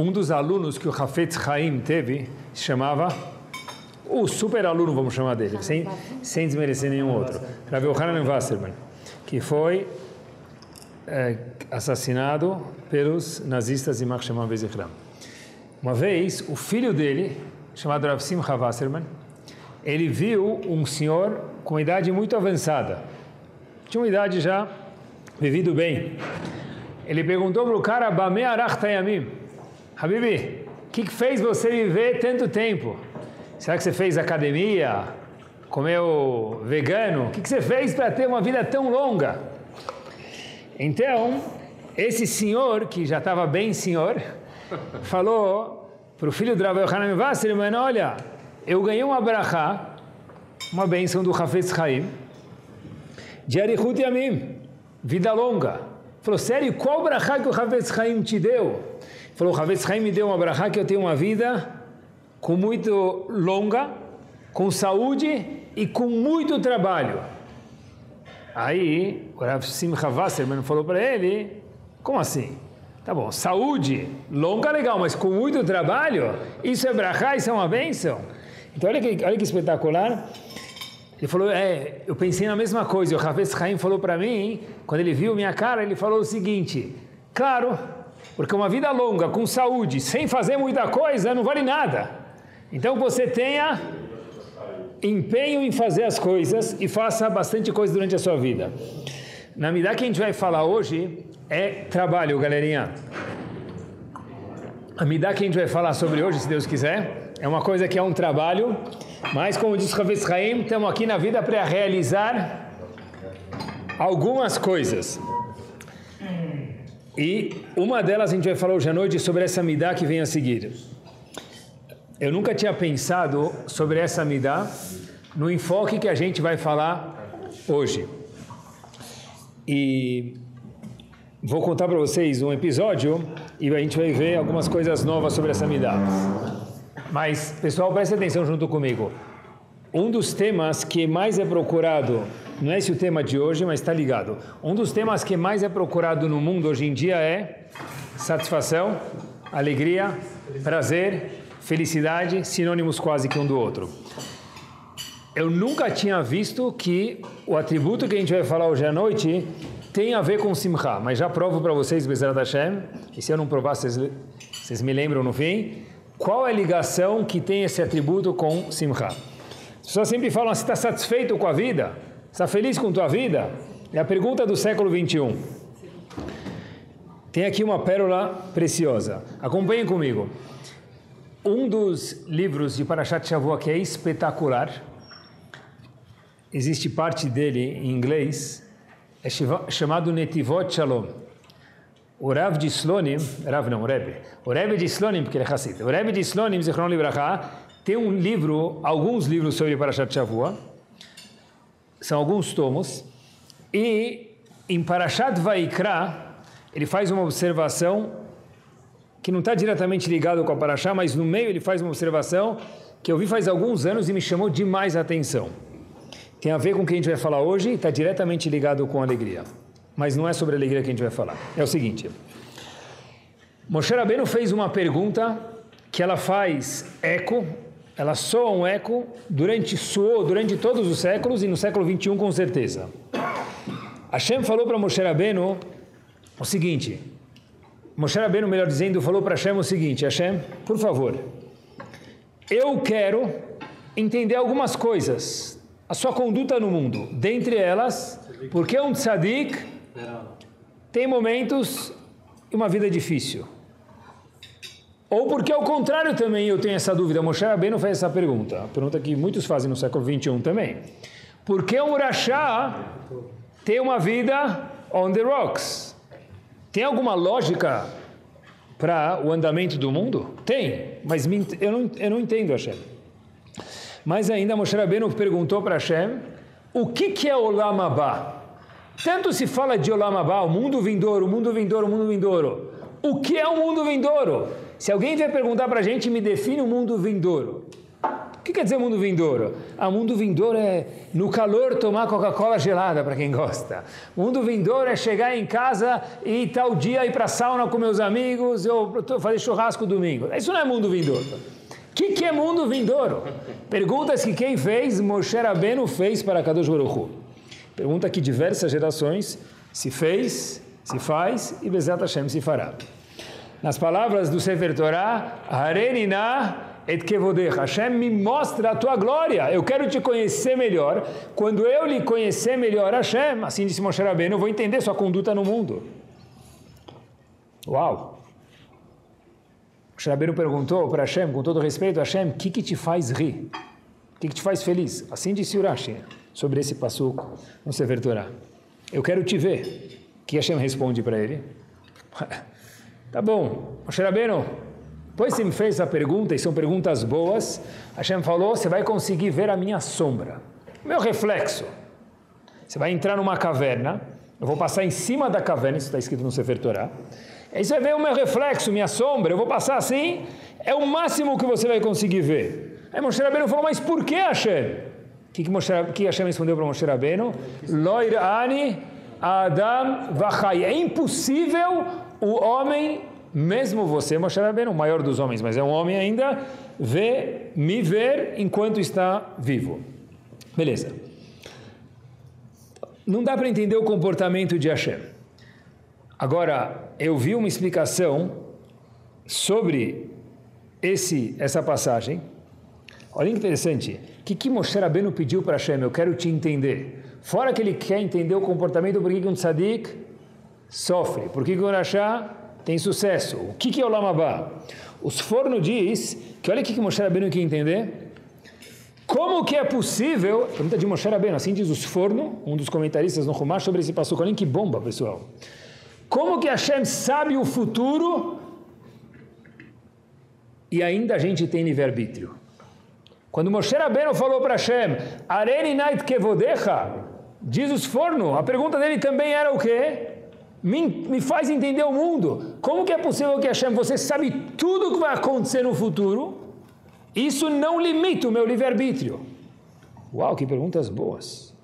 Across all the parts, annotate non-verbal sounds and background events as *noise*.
um dos alunos que o Hafetz Haim teve se chamava o super aluno, vamos chamar dele, sem, sem desmerecer nenhum outro, Rav Yohanan Wasserman, que foi é, assassinado pelos nazistas de Mark Shemam Bezichram. Uma vez, o filho dele, chamado Rav Simcha Wasserman, ele viu um senhor com idade muito avançada, tinha uma idade já vivido bem. Ele perguntou para o cara, Bame Arach Tayamim, Habibi, o que, que fez você viver tanto tempo? Será que você fez academia? Comeu vegano? O que, que você fez para ter uma vida tão longa? Então, esse senhor, que já estava bem senhor, falou para o filho do Rav Yohanan Wasserman, olha, eu ganhei uma brachá, uma bênção do Hafez Chaim, de Arihut Yamim, vida longa. Falou, sério, qual brachá que o Hafez Chaim te deu? Falou, o Hafez Chaim me deu uma brachá que eu tenho uma vida com muito longa, com saúde e com muito trabalho. Aí, o Rav Simcha Wasserman falou para ele, como assim? Tá bom, saúde, longa legal, mas com muito trabalho, isso é brachá, isso é uma bênção. Então olha que, olha que espetacular. Ele falou, é, eu pensei na mesma coisa. O Hafez Chaim falou para mim, quando ele viu minha cara, ele falou o seguinte: claro, porque uma vida longa, com saúde, sem fazer muita coisa, não vale nada. Então você tenha empenho em fazer as coisas e faça bastante coisa durante a sua vida. Na medida que a gente vai falar hoje é trabalho, galerinha. A medida que a gente vai falar sobre hoje, se Deus quiser, é uma coisa que é um trabalho, mas como diz Rav Haim, estamos aqui na vida para realizar algumas coisas. E uma delas a gente vai falar hoje à noite sobre essa midá que vem a seguir. Eu nunca tinha pensado sobre essa midá no enfoque que a gente vai falar hoje. E vou contar para vocês um episódio e a gente vai ver algumas coisas novas sobre essa midá. Mas, pessoal, preste atenção junto comigo. Um dos temas que mais é procurado, não é esse o tema de hoje, mas está ligado. Um dos temas que mais é procurado no mundo hoje em dia é satisfação, alegria, prazer felicidade, sinônimos quase que um do outro. Eu nunca tinha visto que o atributo que a gente vai falar hoje à noite tem a ver com Simcha, mas já provo para vocês, Bezerra Hashem, e se eu não provar, vocês, me lembram no fim, qual é a ligação que tem esse atributo com Simcha. As pessoas sempre falam, você está satisfeito com a vida? Está feliz com tua vida? É a pergunta do século 21. Tem aqui uma pérola preciosa. Acompanhem comigo. Um dos livros de Parashat Shavuot que é espetacular, existe parte dele em inglês, é chamado Netivot Shalom. O Rav de Slonim, Rav não, o Rebbe, o Rebbe de Slonim, porque ele é Hassid, o Rebbe de Slonim, Zichron Libraha, tem um livro, alguns livros sobre Parashat Shavuot, são alguns tomos, e em Parashat Vaikra, ele faz uma observação que não está diretamente ligado com a Paraxá, mas no meio ele faz uma observação que eu vi faz alguns anos e me chamou demais a atenção. Tem a ver com o que a gente vai falar hoje está diretamente ligado com a alegria. Mas não é sobre alegria que a gente vai falar. É o seguinte. Moshe Rabbeinu fez uma pergunta que ela faz eco, ela soa um eco durante soou durante todos os séculos e no século 21 com certeza. Hashem falou para Moshe Rabbeinu o seguinte: Moshe Rabbeinu, melhor dizendo, falou para Hashem o seguinte, Hashem, por favor, eu quero entender algumas coisas, a sua conduta no mundo, dentre elas, porque um tzadik tem momentos e uma vida difícil. Ou porque ao contrário também eu tenho essa dúvida, Moshe Rabbeinu fez essa pergunta, a pergunta que muitos fazem no século 21 também. Por que um Urachá tem uma vida on the rocks? Tem alguma lógica para o andamento do mundo? Tem, mas eu não, eu não entendo Hashem. Mas ainda Moshe Rabbeinu perguntou para Hashem o que, que é Olam Abba? Tanto se fala de Olam Abba, o mundo vindouro, o mundo vindouro, o mundo vindouro. O que é o mundo vindouro? Se alguém vier perguntar para a gente, me define o mundo vindouro. O que quer dizer mundo vindouro? Ah, mundo vindouro é no calor tomar Coca-Cola gelada, para quem gosta. Mundo vindouro é chegar em casa e tal dia ir para sauna com meus amigos, ou fazer churrasco domingo. Isso não é mundo vindouro. O que, que é mundo vindouro? Perguntas que quem fez, Moshe Rabbeinu fez para Kadosh Baruch Hu. Pergunta que diversas gerações se fez, se faz e Bezat Hashem se fará. Nas palavras do Sefer Torah, Harenina et kevodech. Hashem me mostra a tua glória. Eu quero te conhecer melhor. Quando eu lhe conhecer melhor, Hashem, assim disse Moshe Rabbeinu, eu vou entender sua conduta no mundo. Uau! Moshe Rabbeinu perguntou para Hashem, com todo respeito, Hashem, o que, que te faz rir? O que, que te faz feliz? Assim disse Urashi sobre esse passuco no Sefer Torah. Eu quero te ver. Que Hashem responde para ele? *laughs* tá bom, Moshe Rabbeinu, depois você me fez essa pergunta, e são perguntas boas, Hashem falou, você vai conseguir ver a minha sombra, meu reflexo. Você vai entrar numa caverna, eu vou passar em cima da caverna, isso está escrito no Sefer Torah, aí você vê o meu reflexo, minha sombra, eu vou passar assim, é o máximo que você vai conseguir ver. Aí Moshe Rabbeinu falou, mas por que Hashem? O que, que, Moshe, que Hashem respondeu para Moshe Rabbeinu? Loir ani Adam vachai. É impossível o homem mesmo você, Moshe Rabbeinu, o maior dos homens, mas é um homem ainda, vê, me ver enquanto está vivo. Beleza. Não dá para entender o comportamento de Hashem. Agora, eu vi uma explicação sobre esse, essa passagem. Olha que interessante. O que, que Moshe Rabbeinu pediu para Hashem? Eu quero te entender. Fora que ele quer entender o comportamento, por que um tzadik sofre? Por que um rachá tem sucesso. O que, que é o Lamabá? Os Forno diz que olha o que, Moshe Rabbeinu quer entender. Como que é possível, pergunta de Moshe Rabbeinu, assim diz os Forno, um dos comentaristas no Rumash sobre esse passo. Que bomba, pessoal. Como que Hashem sabe o futuro e ainda a gente tem livre-arbítrio? Quando Moshe Rabbeinu falou para Hashem, Areni Nait Kevodecha, diz os Forno, a pergunta dele também era o quê? Me, me faz entender o mundo. Como que é possível que Hashem, você sabe tudo o que vai acontecer no futuro? Isso não limita o meu livre-arbítrio. Uau, que perguntas boas.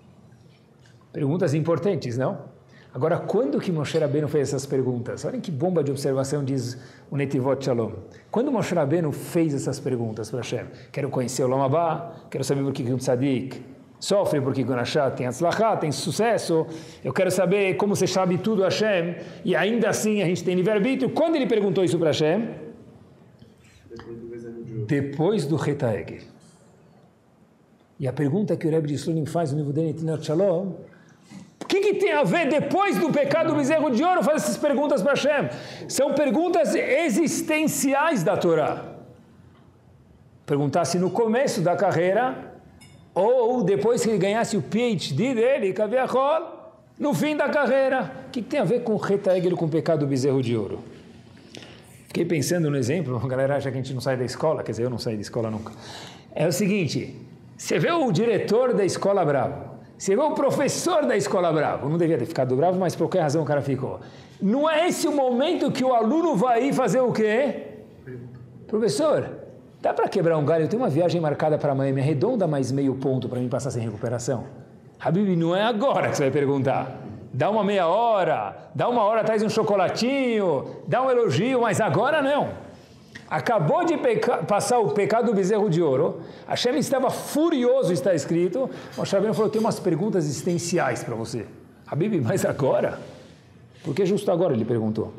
Perguntas importantes, não? Agora, quando que Moshe Rabbeinu fez essas perguntas? Olhem que bomba de observação diz o Netivot Shalom. Quando Moshe Rabbeinu fez essas perguntas para Hashem? Quero conhecer o Lamabá, quero saber por que um tzadik sofre porque Gunashá tem Atzlachá, tem sucesso. Eu quero saber como você sabe tudo Hashem e ainda assim a gente tem livre-arbítrio. Quando ele perguntou isso para Hashem? Depois do Retaeg. E a pergunta que o Rebbe de Slunim faz no livro dele, Tinat Shalom, o que, que, tem a ver depois do pecado do bezerro de ouro fazer essas perguntas para Hashem? São perguntas existenciais da Torá. Perguntar se no começo da carreira ou depois que ele ganhasse o PhD dele, Kaviachol, no fim da carreira. O que tem a ver com o Retaegel com o pecado do bezerro de ouro? Fiquei pensando no exemplo, a galera acha que a gente não sai da escola, quer dizer, eu não saí da escola nunca. É o seguinte, você vê o diretor da escola bravo, você vê o professor da escola bravo, não devia ter ficado bravo, mas por qualquer razão o cara ficou. Não é esse o momento que o aluno vai fazer o quê? Professor, Dá para quebrar um galho? Eu tenho uma viagem marcada para Miami, arredonda mais meio ponto para mim passar sem recuperação. Habib, não é agora que você vai perguntar. Dá uma meia hora, dá uma hora, traz um chocolatinho, dá um elogio, mas agora não. Acabou de passar o pecado do bezerro de ouro, Hashem estava furioso, está escrito. O Shabbat falou: tem umas perguntas existenciais para você. Habib, mas agora? Por que justo agora? Ele perguntou.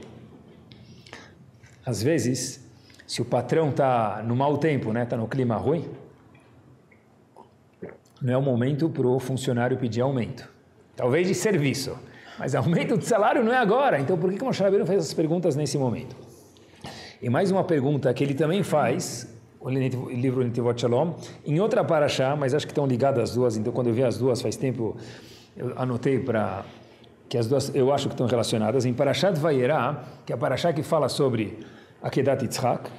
Às vezes, se o patrão está no mau tempo, né, está no clima ruim, não é o momento para o funcionário pedir aumento. Talvez de serviço, mas aumento de salário não é agora. Então por que, que o Moshe não fez essas perguntas nesse momento? E mais uma pergunta que ele também faz, o livro Netivot Shalom, em outra paraxá, mas acho que estão ligadas as duas, então quando eu vi as duas faz tempo, eu anotei para que as duas eu acho que estão relacionadas. Em Parashat Vayera, que é a paraxá que fala sobre Akedat Yitzhak,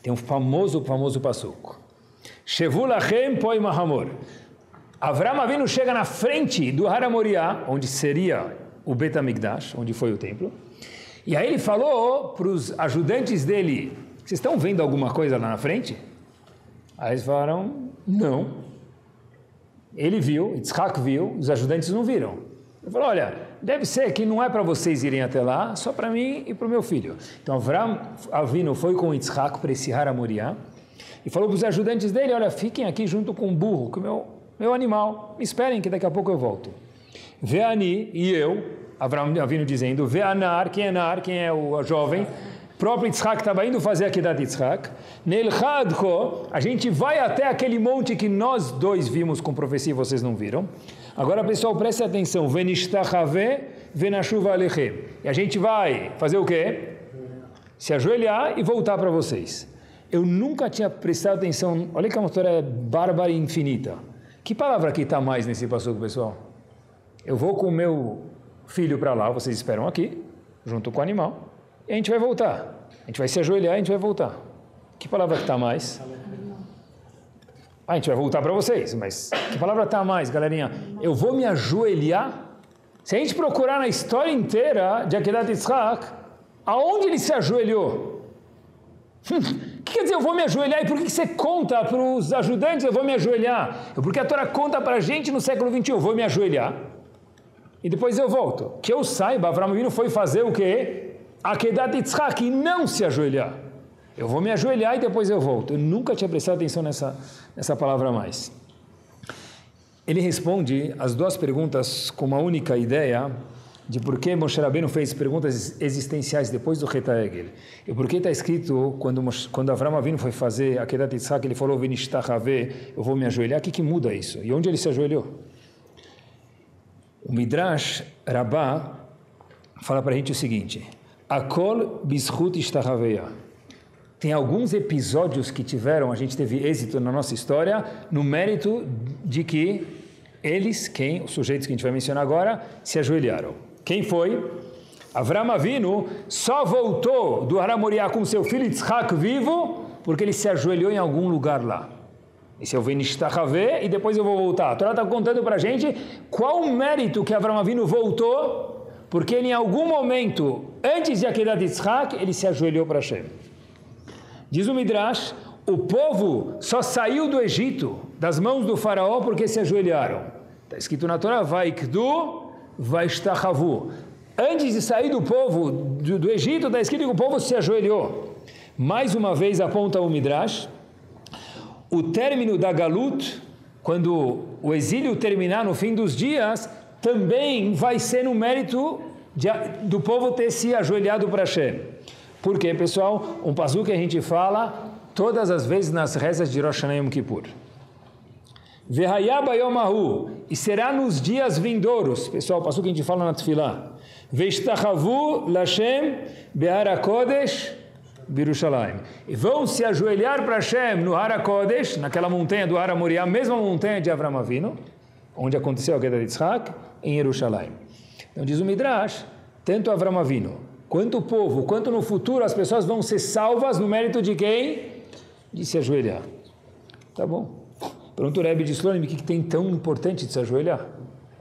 tem um famoso, famoso passuco. Shevulachem poi mahamor. Avram Avinu chega na frente do Haramoriá, onde seria o Betamigdash, onde foi o templo, e aí ele falou para os ajudantes dele, vocês estão vendo alguma coisa lá na frente? Aí eles falaram, não. Ele viu, Yitzhak viu, os ajudantes não viram. Ele falou, olha, deve ser que não é para vocês irem até lá, só para mim e para o meu filho. Então Avram Avino foi com Yitzhak para esse Haramuriá e falou para os ajudantes dele, olha, fiquem aqui junto com o burro, com o meu, meu animal, me esperem que daqui a pouco eu volto. Veani e eu, Avram Avino dizendo, Veanar, quem é Nar, quem é o jovem, próprio Yitzhak estava indo fazer a Kedat Yitzhak. Nelchadko, a gente vai até aquele monte que nós dois vimos com profecia e vocês não viram. Agora, pessoal, preste atenção. Venistachave, venashuva alechem. E a gente vai fazer o quê? Se ajoelhar e voltar para vocês. Eu nunca tinha prestado atenção. Olha que é uma história bárbara e infinita. Que palavra aqui está mais nesse passuco, pessoal? Eu vou com o meu filho para lá, vocês esperam aqui, junto com o animal e a gente vai voltar. A gente vai se ajoelhar e a gente vai voltar. Que palavra que está mais? Ah, a gente vai voltar para vocês, mas que palavra está mais, galerinha? Eu vou me ajoelhar? Se a gente procurar na história inteira de Akedat Yitzhak, aonde ele se ajoelhou? O que quer dizer eu vou me ajoelhar? E por que você conta para os ajudantes eu vou me ajoelhar? Porque a Torá conta para a gente no século 21, eu vou me ajoelhar e depois eu volto. Que eu saiba, Avram foi fazer o quê? Akedat Yitzhak e não se ajoelhar. Eu vou me ajoelhar e depois eu volto. Eu nunca tinha prestado atenção nessa, nessa palavra mais. Ele responde as duas perguntas com uma única ideia de por que Moshe Rabbeinu fez perguntas existenciais depois do Reta Egel. E por que está escrito, quando, quando Avram Avinu foi fazer a Kedat Yitzhak, ele falou, eu vou me ajoelhar, o que, que muda isso? E onde ele se ajoelhou? O Midrash Rabbah fala para a gente o seguinte, Akol Bishut Ishtahaveya. Tem alguns episódios que tiveram, a gente teve êxito na nossa história, no mérito de que eles, quem, os sujeitos que a gente vai mencionar agora, se ajoelharam. Quem foi? Avram Avinu só voltou do Haramoriá com seu filho Yitzhak vivo, porque ele se ajoelhou em algum lugar lá. Esse é o Venishtahave, e depois eu vou voltar. A Torá está contando para a gente qual o mérito que Avram Avinu voltou porque ele, em algum momento, antes de Akedat Yitzhak, ele se ajoelhou para Hashem. Diz o Midrash, o povo só saiu do Egito, das mãos do faraó, porque se ajoelharam. Está escrito na Torá, Vaikdu, Vaishtachavu. Antes de sair do povo, do, do Egito, está escrito que o povo se ajoelhou. Mais uma vez aponta o Midrash, o término da Galut, quando o exílio terminar no fim dos dias, também vai ser no mérito de, do povo ter se ajoelhado para Hashem. Por quê, pessoal? Um passo que a gente fala todas as vezes nas rezas de Rosh Hashanah Yom Kippur. Yomahu, e será nos dias vindouros, pessoal, passo que a gente fala na Tfilah. Veshtachavu Lashem Be'ara Kodesh Birushalayim. E vão se ajoelhar para Hashem no Hara Kodesh, naquela montanha do Hara Moriah, mesma montanha de Avram Avinu, onde aconteceu a queda de Yitzhak, em Jerusalém. Então diz o Midrash, tanto Avram Avinu, quanto o povo, quanto no futuro as pessoas vão ser salvas no mérito de quem? De se ajoelhar. Tá bom. Pergunta o Rebbe de Slonim, o que, tem tão importante de se ajoelhar?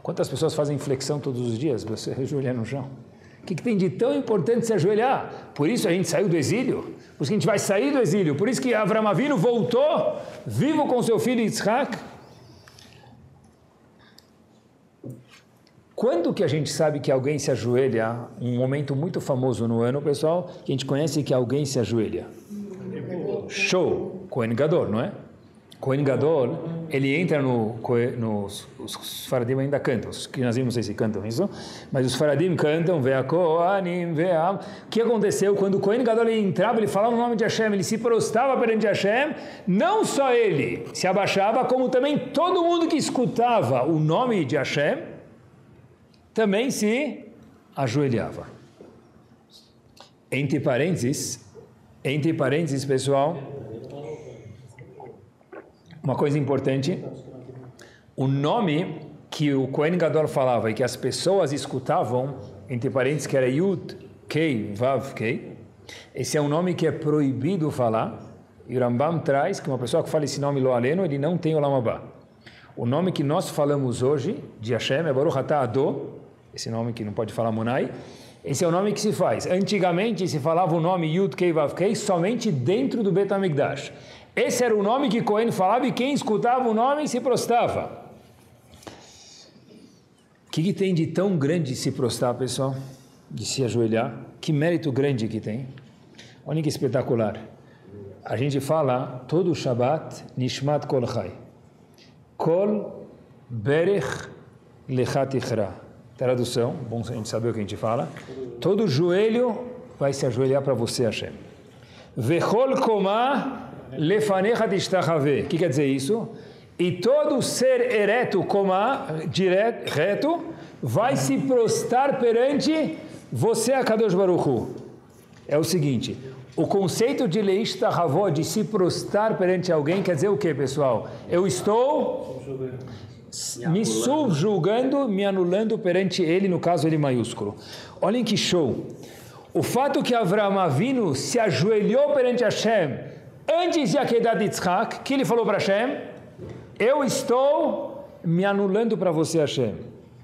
Quantas pessoas fazem flexão todos os dias? Você ajoelhar no chão. O que, que tem de tão importante se ajoelhar? Por isso a gente saiu do exílio. Por isso que a gente vai sair do exílio. Por isso que Avram Avinu voltou, vivo com seu filho Yitzhak, Quando que a gente sabe que alguém se ajoelha? Um momento muito famoso no ano, pessoal, que a gente conhece que alguém se ajoelha. Show, Kohen Gadol, não é? Kohen Gadol, ele entra no, no os Faradim ainda cantam, os que nós não sei se cantam isso, mas os Faradim cantam, vea Kohanim. O que aconteceu quando o Kohen Gadol entrava, ele falava o nome de Hashem, ele se prostava perante Hashem, não só ele se abaixava, como também todo mundo que escutava o nome de Hashem, também se ajoelhava. Entre parênteses, entre parênteses, pessoal, uma coisa importante, o nome que o Kohen Gadol falava e que as pessoas escutavam, entre parênteses, que era Yud Kei Vav Kei, esse é um nome que é proibido falar, e o Rambam traz que uma pessoa que fala esse nome lo aleno, ele não tem o Lamabá. O nome que nós falamos hoje, de Hashem, é Baruch Atah Ado, esse nome que não pode falar Munai, esse é o nome que se faz. Antigamente se falava o nome Yud Kei Vav Kei somente dentro do Betamigdash. Esse era o nome que Cohen falava e quem escutava o nome se prostrava. O que, que tem de tão grande se prostrar, pessoal? De se ajoelhar? Que mérito grande que tem. Olha que espetacular. A gente fala todo o Shabbat, Nishmat Kol Chai. Kol Berech Lechat Ichra. Tradução, bom a gente saber o que a gente fala. Todo joelho vai se ajoelhar para você, Hashem. Vechol Koma Lefanecha Tishtachave. O que quer dizer isso? E todo ser ereto, Koma, direto, reto, vai se prostrar perante você, Akadosh Baruch Hu. É o seguinte, o conceito de leista de se prostrar perante alguém, quer dizer o que, pessoal? Eu estou me subjulgando, me anulando perante ele, no caso ele maiúsculo. Olhem que show. O fato que Avram Avinu se ajoelhou perante Hashem antes de Akedat Yitzhak, que ele falou para Hashem, eu estou me anulando para você, Hashem.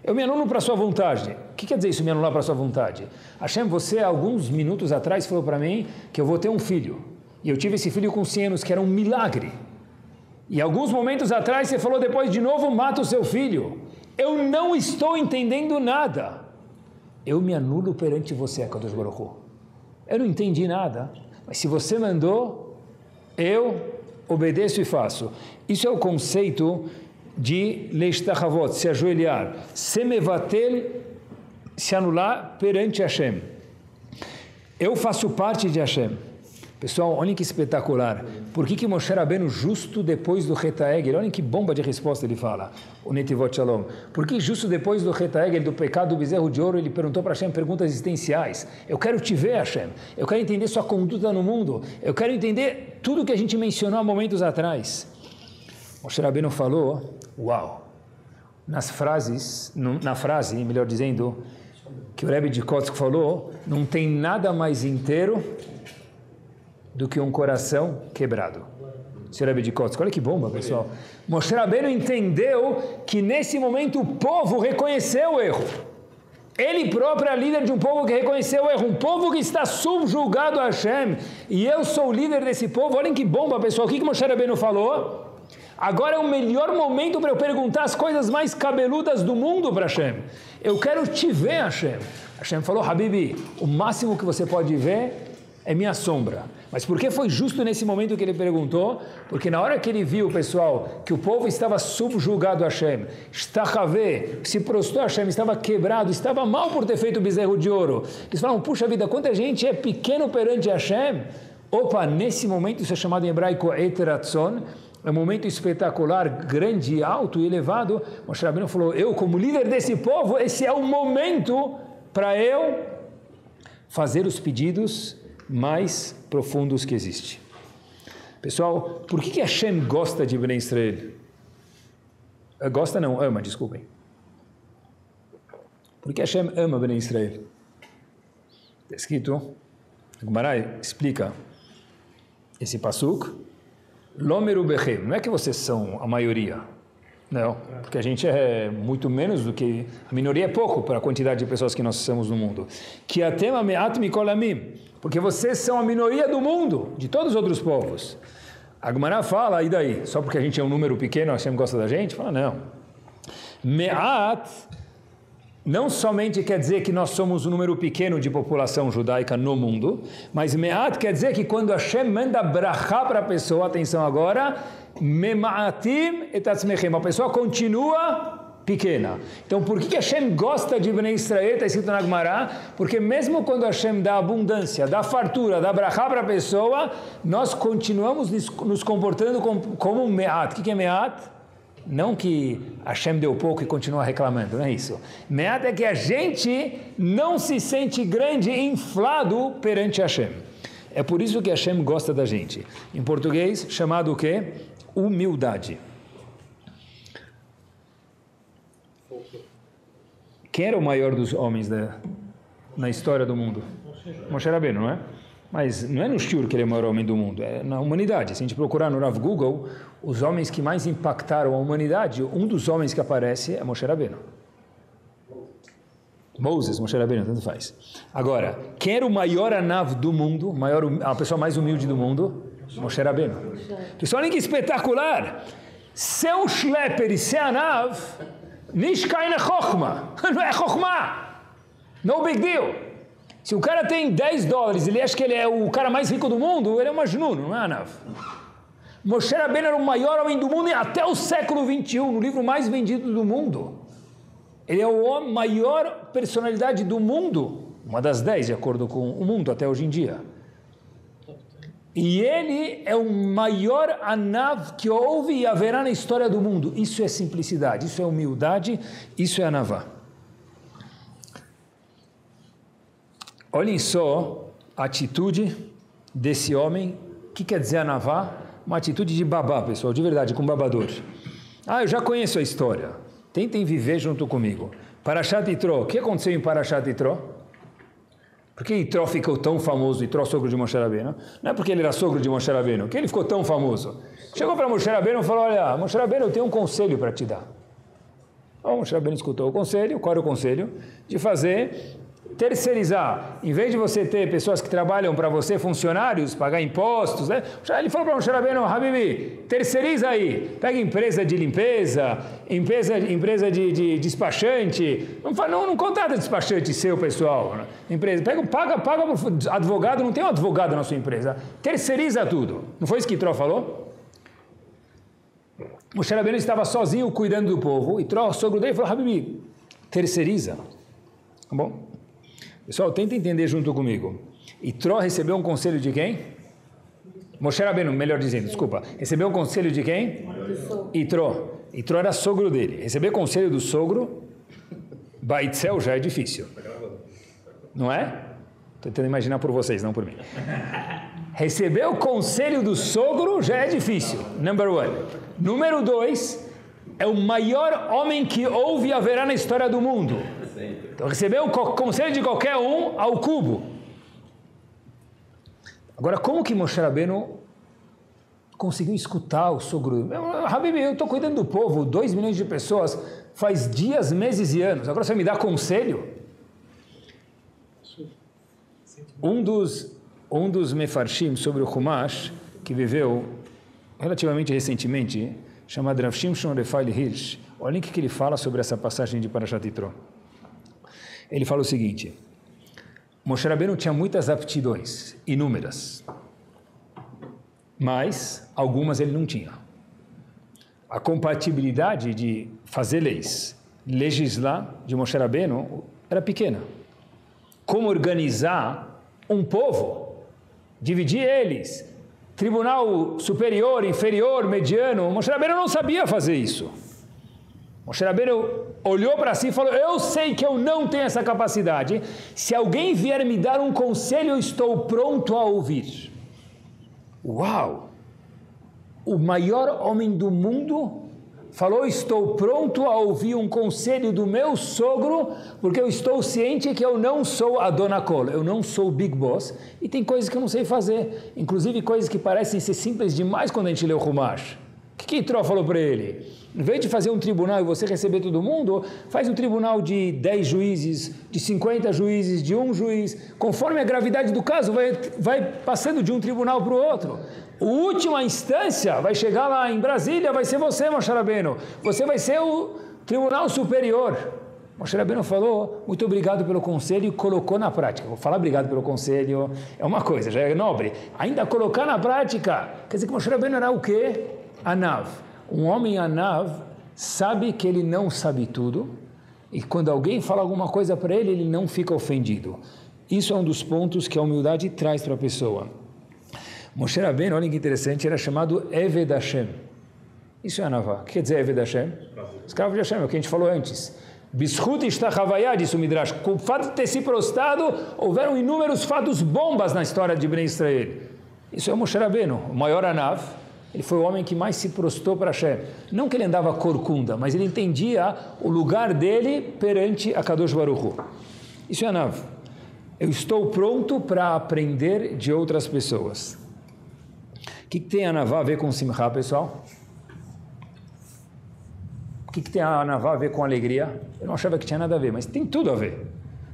Eu me anulo para sua vontade. O que quer dizer isso, me anular para sua vontade? Hashem, você, alguns minutos atrás, falou para mim que eu vou ter um filho. E eu tive esse filho com 100 anos, que era um milagre. E alguns momentos atrás, você falou depois de novo, mata o seu filho. Eu não estou entendendo nada. Eu me anulo perante você, Kadosh Baruch. Eu não entendi nada. Mas se você mandou, eu obedeço e faço. Isso é o conceito de leishtachavot, se ajoelhar, semevatel, se anular perante Hashem. Eu faço parte de Hashem. Pessoal, olhem que espetacular. Por que, que Moshe Rabbeinu, justo depois do Retaegel, olhem que bomba de resposta ele fala, o Netivot Shalom. Por que justo depois do Retaegel, do pecado do bezerro de ouro, ele perguntou para Hashem perguntas existenciais? Eu quero te ver, Hashem. Eu quero entender sua conduta no mundo. Eu quero entender tudo que a gente mencionou há momentos atrás. Moshe Rabbeinu falou, uau, nas frases, na frase, melhor dizendo, que o Rebbe de Kotzk falou, não tem nada mais inteiro do que um coração quebrado. De Kotzk, olha que bomba, pessoal. Moshe Rabbeinu entendeu que nesse momento o povo reconheceu o erro. Ele próprio é líder de um povo que reconheceu o erro, um povo que está subjugado a Hashem, e eu sou o líder desse povo. Olhem que bomba, pessoal. O que, que Moshe Rabbeinu falou? Agora é o melhor momento para eu perguntar as coisas mais cabeludas do mundo para Hashem. Eu quero te ver, Hashem. Hashem falou, Habibi, o máximo que você pode ver é minha sombra. Mas por que foi justo nesse momento que ele perguntou? Porque na hora que ele viu, pessoal, que o povo estava subjugado a Hashem, Stachave, se prostrou a Hashem, estava quebrado, estava mal por ter feito o bezerro de ouro. Eles falaram, puxa vida, quanta gente é pequeno perante Hashem. Opa, nesse momento, isso é chamado em hebraico Eteratzon, é um momento espetacular, grande, alto e elevado. Moshe Rabbeinu falou, eu como líder desse povo, esse é o momento para eu fazer os pedidos mais profundos que existe. Pessoal, por que, Hashem gosta de Ben Israel? Eh, gosta não, ama, desculpem. Por que Hashem ama Ben Israel? Está escrito, Gumarai explica esse pasuk, Lomeru Bechem, não é que vocês são a maioria, não, porque a gente é muito menos do que. A minoria é pouco para a quantidade de pessoas que nós somos no mundo. Que atema meat mikolamim, porque vocês são a minoria do mundo, de todos os outros povos. A fala, e daí? Só porque a gente é um número pequeno, a Hashem gosta da gente? Fala, não. Meat não somente quer dizer que nós somos um número pequeno de população judaica no mundo, mas me'at quer dizer que quando Hashem manda brachá para a pessoa, atenção agora, mema'atim etatzmechem, a pessoa continua pequena. Então, por que Hashem gosta de Bnei Israel, está escrito na Gemara? Porque mesmo quando Hashem dá abundância, dá fartura, dá brachá para a pessoa, nós continuamos nos comportando como, me'at. O que é me'at? Não que Hashem deu pouco e continua reclamando, não é isso. Meada é que a gente não se sente grande e inflado perante Hashem. É por isso que Hashem gosta da gente. Em português, chamado o quê? Humildade. Quem era o maior dos homens da, na história do mundo? Moshe Rabbeinu, não é? Mas não é no Shur que ele é o maior homem do mundo, é na humanidade. Se a gente procurar no Rav Google, os homens que mais impactaram a humanidade, um dos homens que aparece é Moshe Rabbeinu. Moses, Moshe Rabbeinu, tanto faz. Agora, quem era o maior anav do mundo, maior, a pessoa mais humilde do mundo? Moshe Rabbeinu. Pessoal, olha que espetacular. Seu schlepper e seu anav, nishkaina chokhma. *laughs* Não é chokhma. No big deal. Se o cara tem 10 dólares, ele acha que ele é o cara mais rico do mundo, ele é um majnun, não é anav. Moshe Rabbeinu era o maior homem do mundo até o século 21, no livro mais vendido do mundo. Ele é a maior personalidade do mundo, uma das dez, de acordo com o mundo até hoje em dia. E ele é o maior anav que houve e haverá na história do mundo. Isso é simplicidade, isso é humildade, isso é anavá. Olhem só a atitude desse homem. O que quer dizer anavá? Uma atitude de babá, pessoal, de verdade, com babador. Ah, eu já conheço a história. Tentem viver junto comigo. Parashat Itró. O que aconteceu em Parashat Itró? Por que Itró ficou tão famoso, Itró, sogro de Moshe Rabbeinu? Não é porque ele era sogro de Moshe Rabbeinu, que ele ficou tão famoso. Chegou para Moshe Rabbeinu e falou, olha, Moshe Rabbeinu, eu tenho um conselho para te dar. O Moshe Rabbeinu escutou o conselho, qual era o conselho? De fazer terceirizar, em vez de você ter pessoas que trabalham para você, funcionários, pagar impostos, né? Ele falou para o Moshe Rabbeinu, Habibi, terceiriza aí, pega empresa de limpeza, empresa, empresa de, de despachante, não, não, não contrata despachante seu, pessoal, né? empresa, pega, paga, paga advogado, não tem um advogado na sua empresa, terceiriza tudo. Não foi isso que Tró falou? Moshe Rabbeinu estava sozinho cuidando do povo, e Tró, o sogro dele, falou, Habibi, terceiriza, tá bom? Pessoal, tenta entender junto comigo. Itró recebeu um conselho de quem? Moshe Rabbeinu, melhor dizendo, desculpa. Recebeu um conselho de quem? Itró. Itró era sogro dele. Receber conselho do sogro, Baitzel já é difícil. Não é? Estou tentando imaginar por vocês, não por mim. Receber o conselho do sogro já é difícil. Number one. Número dois, é o maior homem que houve e haverá na história do mundo. Então recebeu o conselho de qualquer um ao cubo. Agora, como que Moshe Rabbeinu conseguiu escutar o sogro? Habib, eu estou cuidando do povo, dois milhões de pessoas, faz dias, meses e anos. Agora você me dá conselho? Um dos, um dos mefarshim sobre o Humash, que viveu relativamente recentemente, chamado Rav Shimshon Refael Hirsch, olha o que ele fala sobre essa passagem de Parashat Yitro. Ele fala o seguinte: Moshe Rabbeinu tinha muitas aptidões, inúmeras, mas algumas ele não tinha. A compatibilidade de fazer leis, legislar de Moshe Rabbeinu era pequena. Como organizar um povo, dividir eles, tribunal superior, inferior, mediano, Moshe Rabbeinu não sabia fazer isso. Moshe Rabbeinu olhou para si e falou: Eu sei que eu não tenho essa capacidade. Se alguém vier me dar um conselho, eu estou pronto a ouvir. Uau! O maior homem do mundo falou: Estou pronto a ouvir um conselho do meu sogro, porque eu estou ciente que eu não sou a dona Cola, eu não sou o Big Boss e tem coisas que eu não sei fazer, inclusive coisas que parecem ser simples demais quando a gente lê o Rumash. O que, que Itró falou para ele? Em vez de fazer um tribunal e você receber todo mundo, faz um tribunal de 10 juízes, de 50 juízes, de um juiz. Conforme a gravidade do caso, vai, vai passando de um tribunal para o outro. A última instância vai chegar lá em Brasília, vai ser você, Moshe Você vai ser o tribunal superior. Moshe falou, muito obrigado pelo conselho e colocou na prática. Vou falar obrigado pelo conselho, é uma coisa, já é nobre. Ainda colocar na prática, quer dizer que Moshe era o quê? Anav um homem anav sabe que ele não sabe tudo e quando alguém fala alguma coisa para ele, ele não fica ofendido. Isso é um dos pontos que a humildade traz para a pessoa. Moshe Rabbeinu, olha que interessante, era chamado Eved Hashem. Isso é anavá. O que quer dizer Eved Hashem? Escravo de Hashem, é o que a gente falou antes. Bishut Ishtachavayá, disse o Midrash. Com o fato de ter se prostrado, houveram inúmeros fatos bombas na história de Ben Israel. Isso é Moshe Rabbeinu, o maior anav, ele foi o homem que mais se prostrou para Hashem. Não que ele andava corcunda, mas ele entendia o lugar dele perante a Kadosh Baruch Isso é Anav. Eu estou pronto para aprender de outras pessoas. O que, que tem Anavá a ver com Simcha, pessoal? O que, que tem Anavá a ver com alegria? Eu não achava que tinha nada a ver, mas tem tudo a ver.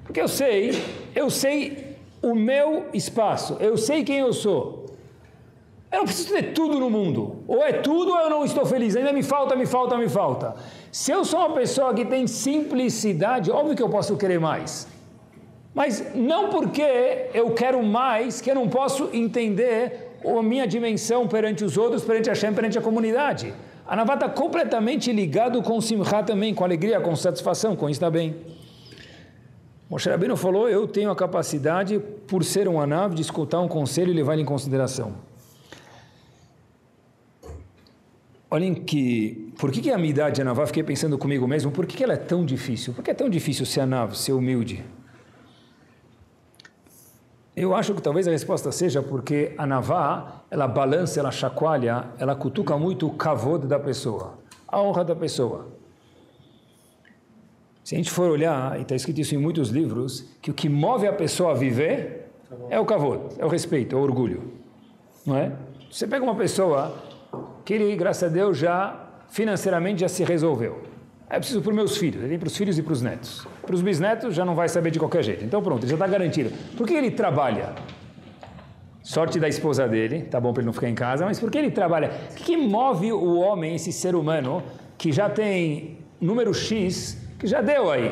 Porque eu sei, eu sei o meu espaço, eu sei quem eu sou. Eu não preciso ter tudo no mundo. Ou é tudo ou eu não estou feliz. Ainda me falta, me falta, me falta. Se eu sou uma pessoa que tem simplicidade, óbvio que eu posso querer mais. Mas não porque eu quero mais que eu não posso entender a minha dimensão perante os outros, perante a Hashem, perante a comunidade. A Navá está completamente ligado com Simcha também, com alegria, com satisfação, com isso está bem. Moshe Rabbeinu falou, eu tenho a capacidade, por ser um Anav, de escutar um conselho e levar ele em consideração. Olhem que, por que, que a minha idade Anavá, fiquei pensando comigo mesmo, por que, que ela é tão difícil? Por que é tão difícil ser Anav, ser humilde? Eu acho que talvez a resposta seja porque a Navá, ela balança, ela chacoalha, ela cutuca muito o kavod da pessoa, a honra da pessoa. Se a gente for olhar, e está escrito isso em muitos livros, que o que move a pessoa a viver é o kavod, é o respeito, é o orgulho. Não é? Você pega uma pessoa que ele, graças a Deus, já financeiramente já se resolveu. É preciso para os meus filhos, ele tem para os filhos e para os netos. Para os bisnetos já não vai saber de qualquer jeito. Então pronto, ele já está garantido. Por que ele trabalha? Sorte da esposa dele, tá bom para ele não ficar em casa, mas por que ele trabalha? O que, que move o homem, esse ser humano, que já tem número X, que já deu aí?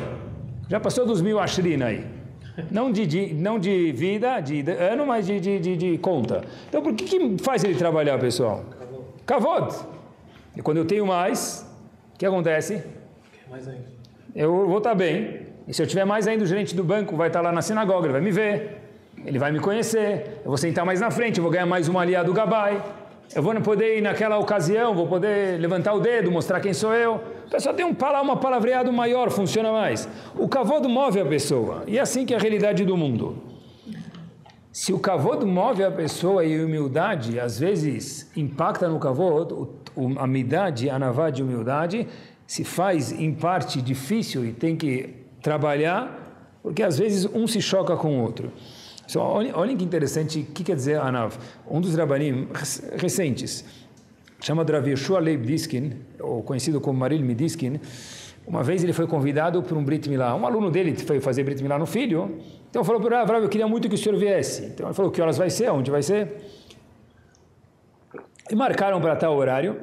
Já passou dos mil ashrina aí. Não de, de, não de vida, de ano, mas de, de, de, de conta. Então por que, que faz ele trabalhar, pessoal? Kavod. E quando eu tenho mais, o que acontece? Eu vou estar bem. E se eu tiver mais ainda, o gerente do banco vai estar lá na sinagoga, ele vai me ver, ele vai me conhecer, eu vou sentar mais na frente, eu vou ganhar mais uma aliada do Gabai. Eu vou poder ir naquela ocasião, vou poder levantar o dedo, mostrar quem sou eu. A pessoa tem um, uma palavreado maior, funciona mais. O cavodo move a pessoa. E é assim que é a realidade do mundo. Se o cavodo move a pessoa e a humildade, às vezes, impacta no cavodo, a midade, a navá de humildade, se faz em parte difícil e tem que trabalhar, porque às vezes um se choca com o outro. So, olhem, olhem que interessante, o que quer dizer Anav? Um dos rabanim recentes, chama Rav Yeshua Leib Diskin, ou conhecido como Maril Midiskin, uma vez ele foi convidado por um Brit Milá. Um aluno dele foi fazer Brit Milá no filho, então falou para o Rav, eu queria muito que o senhor viesse. Então ele falou, que horas vai ser, onde vai ser? E marcaram para tal horário,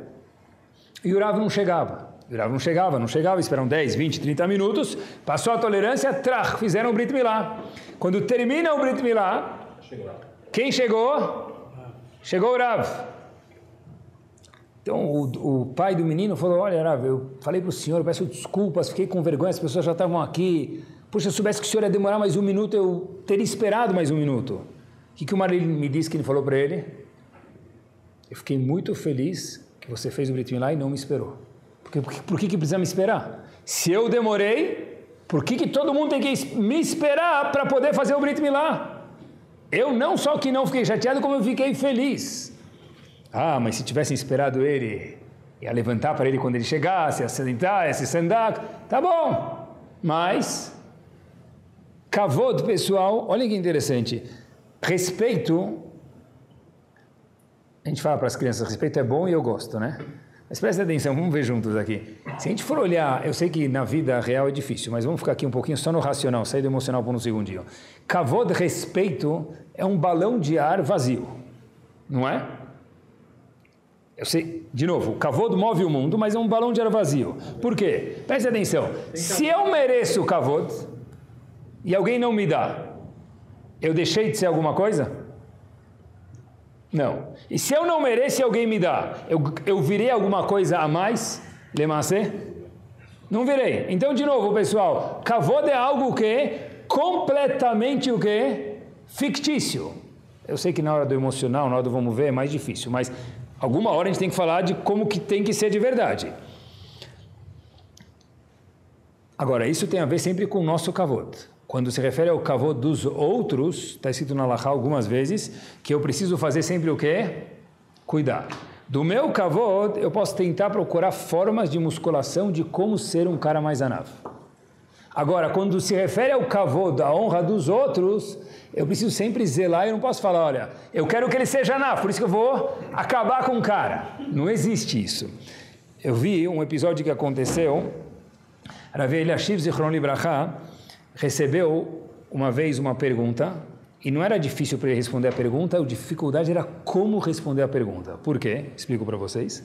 e o Rav não chegava. O Rav não chegava, não chegava, esperaram 10, 20, 30 minutos, passou a tolerância, trach, fizeram o Brit Milá. Quando termina o Brit Milá, quem chegou? Chegou o Rav. Então o, o, pai do menino falou: Olha, eu falei para o senhor, peço desculpas, fiquei com vergonha, as pessoas já estavam aqui. Puxa, se eu soubesse que o senhor ia demorar mais um minuto, eu teria esperado mais um minuto. O que, que o marido me disse que ele falou para ele? Eu fiquei muito feliz que você fez o Brit Milá e não me esperou. Porque, por, por que, que precisa me esperar? Se eu demorei, por que, que todo mundo tem que me esperar para poder fazer o Brit Milá? Eu não só que não fiquei chateado, como eu fiquei feliz. Ah, mas se tivessem esperado ele, ia levantar para ele quando ele chegasse, ia sentar, ia se sentar, tá bom. Mas, do pessoal, olha que interessante. Respeito, a gente fala para as crianças, respeito é bom e eu gosto, né? Mas preste atenção, vamos ver juntos aqui. Se a gente for olhar, eu sei que na vida real é difícil, mas vamos ficar aqui um pouquinho só no racional, sair do emocional por um segundinho. Kavod, respeito, é um balão de ar vazio, não é? Eu sei, de novo, o kavod move o mundo, mas é um balão de ar vazio. Por quê? Preste atenção. Se eu mereço o kavod e alguém não me dá, eu deixei de ser alguma coisa? Não. E se eu não mereço e alguém me dá, eu, eu virei alguma coisa a mais? Lemacê? Não virei. Então, de novo, pessoal, kavod é algo que completamente o que? Fictício. Eu sei que na hora do emocional, na hora do vamos ver, é mais difícil, mas alguma hora a gente tem que falar de como que tem que ser de verdade. Agora, isso tem a ver sempre com o nosso kavod. Quando se refere ao kavod dos outros, está escrito na Laha algumas vezes, que eu preciso fazer sempre o quê? Cuidar. Do meu kavod, eu posso tentar procurar formas de musculação de como ser um cara mais anav. Agora, quando se refere ao kavod, a honra dos outros, eu preciso sempre zelar, eu não posso falar, olha, eu quero que ele seja anav, por isso que eu vou acabar com o cara. Não existe isso. Eu vi um episódio que aconteceu, Rav Eliashiv Zichron Libraha, recebeu uma vez uma pergunta E não era difícil para ele responder a pergunta, a dificuldade era como responder a pergunta. Por quê? Explico para vocês.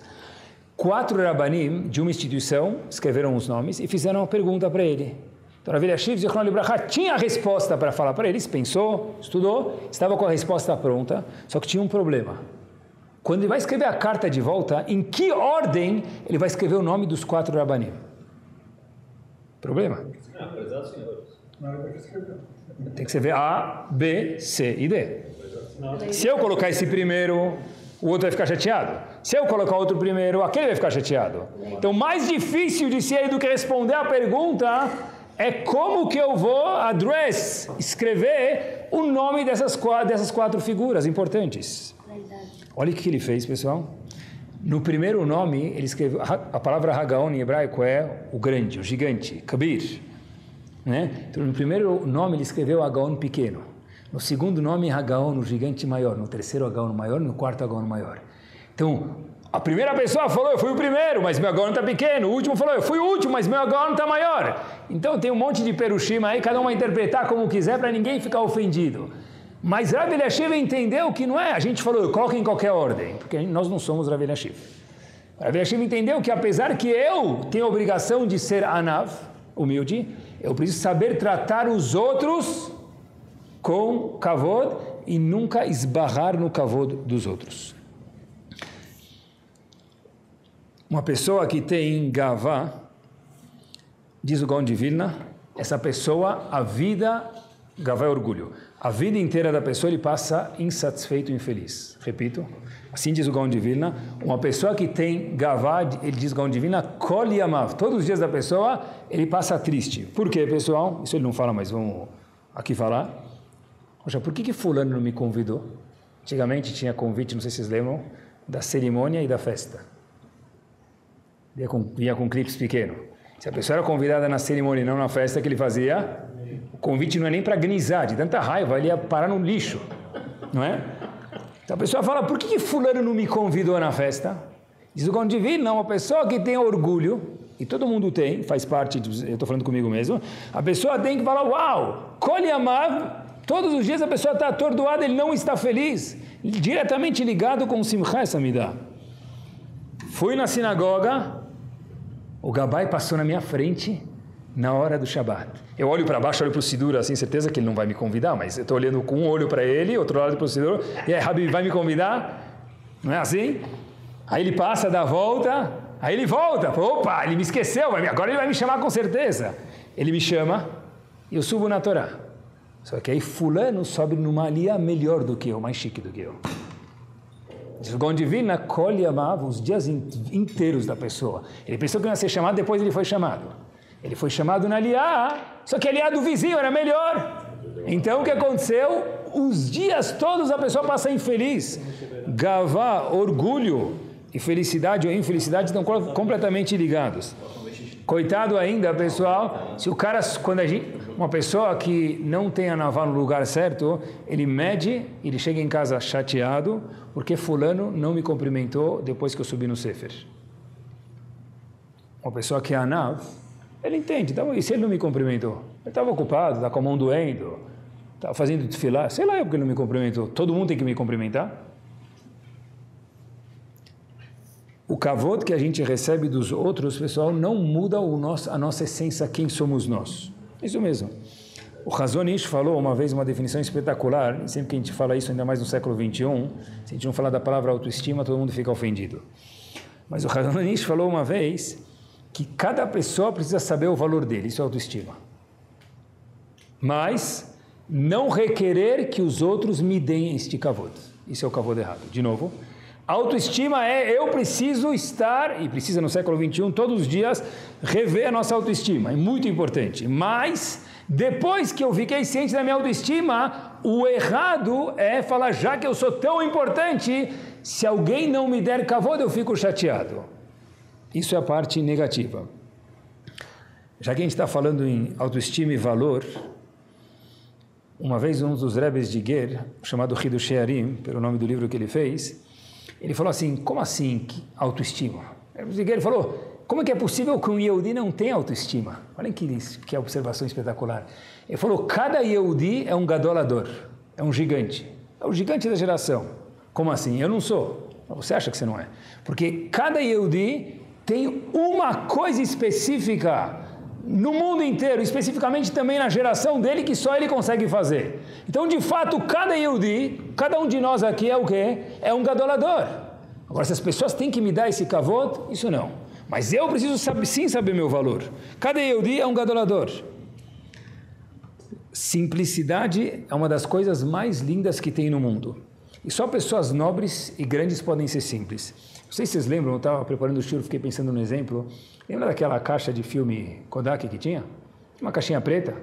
Quatro rabanim de uma instituição escreveram os nomes e fizeram uma pergunta para ele. Então, Rav Eliashiv Zichron Libraha tinha a resposta para falar para eles, pensou, estudou, estava com a resposta pronta, só que tinha um problema. Quando ele vai escrever a carta de volta, em que ordem ele vai escrever o nome dos quatro rabanim? Problema. Tem que escrever A, B, C e D. Se eu colocar esse primeiro, o outro vai ficar chateado. Se eu colocar outro primeiro, aquele vai ficar chateado. Então, mais difícil de ser do que responder a pergunta é como que eu vou address, escrever o nome dessas quatro, dessas quatro figuras importantes. Olha o que ele fez, pessoal. No primeiro nome, ele escreveu, a palavra Hagaon em hebraico é o grande, o gigante, Kabir. Né? Então, no primeiro nome ele escreveu Agaon pequeno. No segundo nome, Hagaon, o gigante maior. No terceiro, Hagaon maior. No quarto, Hagaon maior. Então, a primeira pessoa falou, eu fui o primeiro, mas meu Hagaon está pequeno. O último falou, eu fui o último, mas meu Hagaon está maior. Então, tem um monte de perushima aí, cada um vai interpretar como quiser para ninguém ficar ofendido. Mas Rav Eliashiv entendeu que não é, a gente falou, coloca em qualquer ordem, porque nós não somos Rav Eliashiv. Rav Eliashiv entendeu que apesar que eu tenho a obrigação de ser Anav, humilde, eu preciso saber tratar os outros com kavod e nunca esbarrar no kavod dos outros. Uma pessoa que tem gavá, diz o Gaon de Vilna, essa pessoa, a vida, gavá é orgulho. A vida inteira da pessoa ele passa insatisfeito e infeliz. Repito, assim diz o Gaon de Vilna, uma pessoa que tem gavá, ele diz o Gaon de Vilna, kol yamav. Todos os dias da pessoa ele passa triste. Por quê, pessoal? Isso ele não fala, mas vamos aqui falar. Poxa, por que, que fulano não me convidou? Antigamente tinha convite, não sei se vocês lembram, da cerimônia e da festa. Vinha com, vinha com clipes pequenos. Se a pessoa era convidada na cerimônia não na festa que ele fazia, o convite não é nem para grisar, de tanta raiva, ele ia parar no lixo, não é? Então a pessoa fala, por que, fulano não me convidou na festa? Diz o Divino, não, uma pessoa que tem orgulho, e todo mundo tem, faz parte, eu estou falando comigo mesmo, a pessoa tem que falar, uau, colhe amar, todos os dias a pessoa está atordoada, ele não está feliz, diretamente ligado com o Simcha Samidá. Fui na sinagoga, o Gabai passou na minha frente, na hora do Shabat. Eu olho para baixo, olho para o Sidur, assim, certeza que ele não vai me convidar, mas eu estou olhando com um olho para ele, outro lado para o Sidur, e aí, Habib, vai me convidar? Não é assim? Aí ele passa, dá a volta, aí ele volta, opa, ele me esqueceu, agora ele vai me chamar com certeza. Ele me chama e eu subo na Torá. Só que aí fulano sobe numa alia melhor do que eu, mais chique do que eu. Gondivina colhe amava os dias inteiros da pessoa. Ele pensou que ia ser chamado, depois ele foi chamado. Ele foi chamado na Liá, só que a Liá do vizinho era melhor. Então o que aconteceu? Os dias todos a pessoa passa infeliz. Gavá, orgulho e felicidade ou infelicidade estão completamente ligados. Coitado ainda, pessoal, se o cara, quando a gente, uma pessoa que não tem a naval no lugar certo, ele mede, ele chega em casa chateado, porque fulano não me cumprimentou depois que eu subi no Sefer. Uma pessoa que é anav, ele entende, então, e se ele não me cumprimentou? Ele estava ocupado, está com a mão doendo, estava fazendo desfilar, sei lá porque ele não me cumprimentou. Todo mundo tem que me cumprimentar? O kavod que a gente recebe dos outros, pessoal, não muda o nosso, a nossa essência, quem somos nós. Isso mesmo. O Razonish falou uma vez uma definição espetacular, sempre que a gente fala isso, ainda mais no século 21, se a gente não falar da palavra autoestima, todo mundo fica ofendido. Mas o Razonish falou uma vez que cada pessoa precisa saber o valor dele, isso é autoestima. Mas não requerer que os outros me deem este kavod. Isso é o kavod errado. De novo, autoestima é eu preciso estar, e precisa no século 21, todos os dias, rever a nossa autoestima. É muito importante. Mas, depois que eu fiquei ciente da minha autoestima, o errado é falar, já que eu sou tão importante, se alguém não me der kavod, eu fico chateado. Isso é a parte negativa. Já que a gente está falando em autoestima e valor, uma vez um dos rebes de Ger, chamado Hidu Shearim, pelo nome do livro que ele fez, ele falou assim, como assim autoestima? Rebbe de Ger falou, como é que é possível que um Yehudi não tenha autoestima? Olhem que, que observação espetacular. Ele falou, cada Yehudi é um gadolador. é um gigante. É o gigante da geração. Como assim? Eu não sou. Você acha que você não é? Porque cada Yehudi tem uma coisa específica no mundo inteiro, especificamente também na geração dele, que só ele consegue fazer. Então, de fato, cada Yehudi, cada um de nós aqui é o quê? É um gadolador. Agora, se as pessoas têm que me dar esse kavod, isso não. Mas eu preciso saber, sim saber meu valor. Cada Yehudi é um gadolador. Simplicidade é uma das coisas mais lindas que tem no mundo. E só pessoas nobres e grandes podem ser simples. Não sei se vocês lembram, eu estava preparando o show, fiquei pensando no exemplo. Lembra daquela caixa de filme Kodak que tinha? Uma caixinha preta.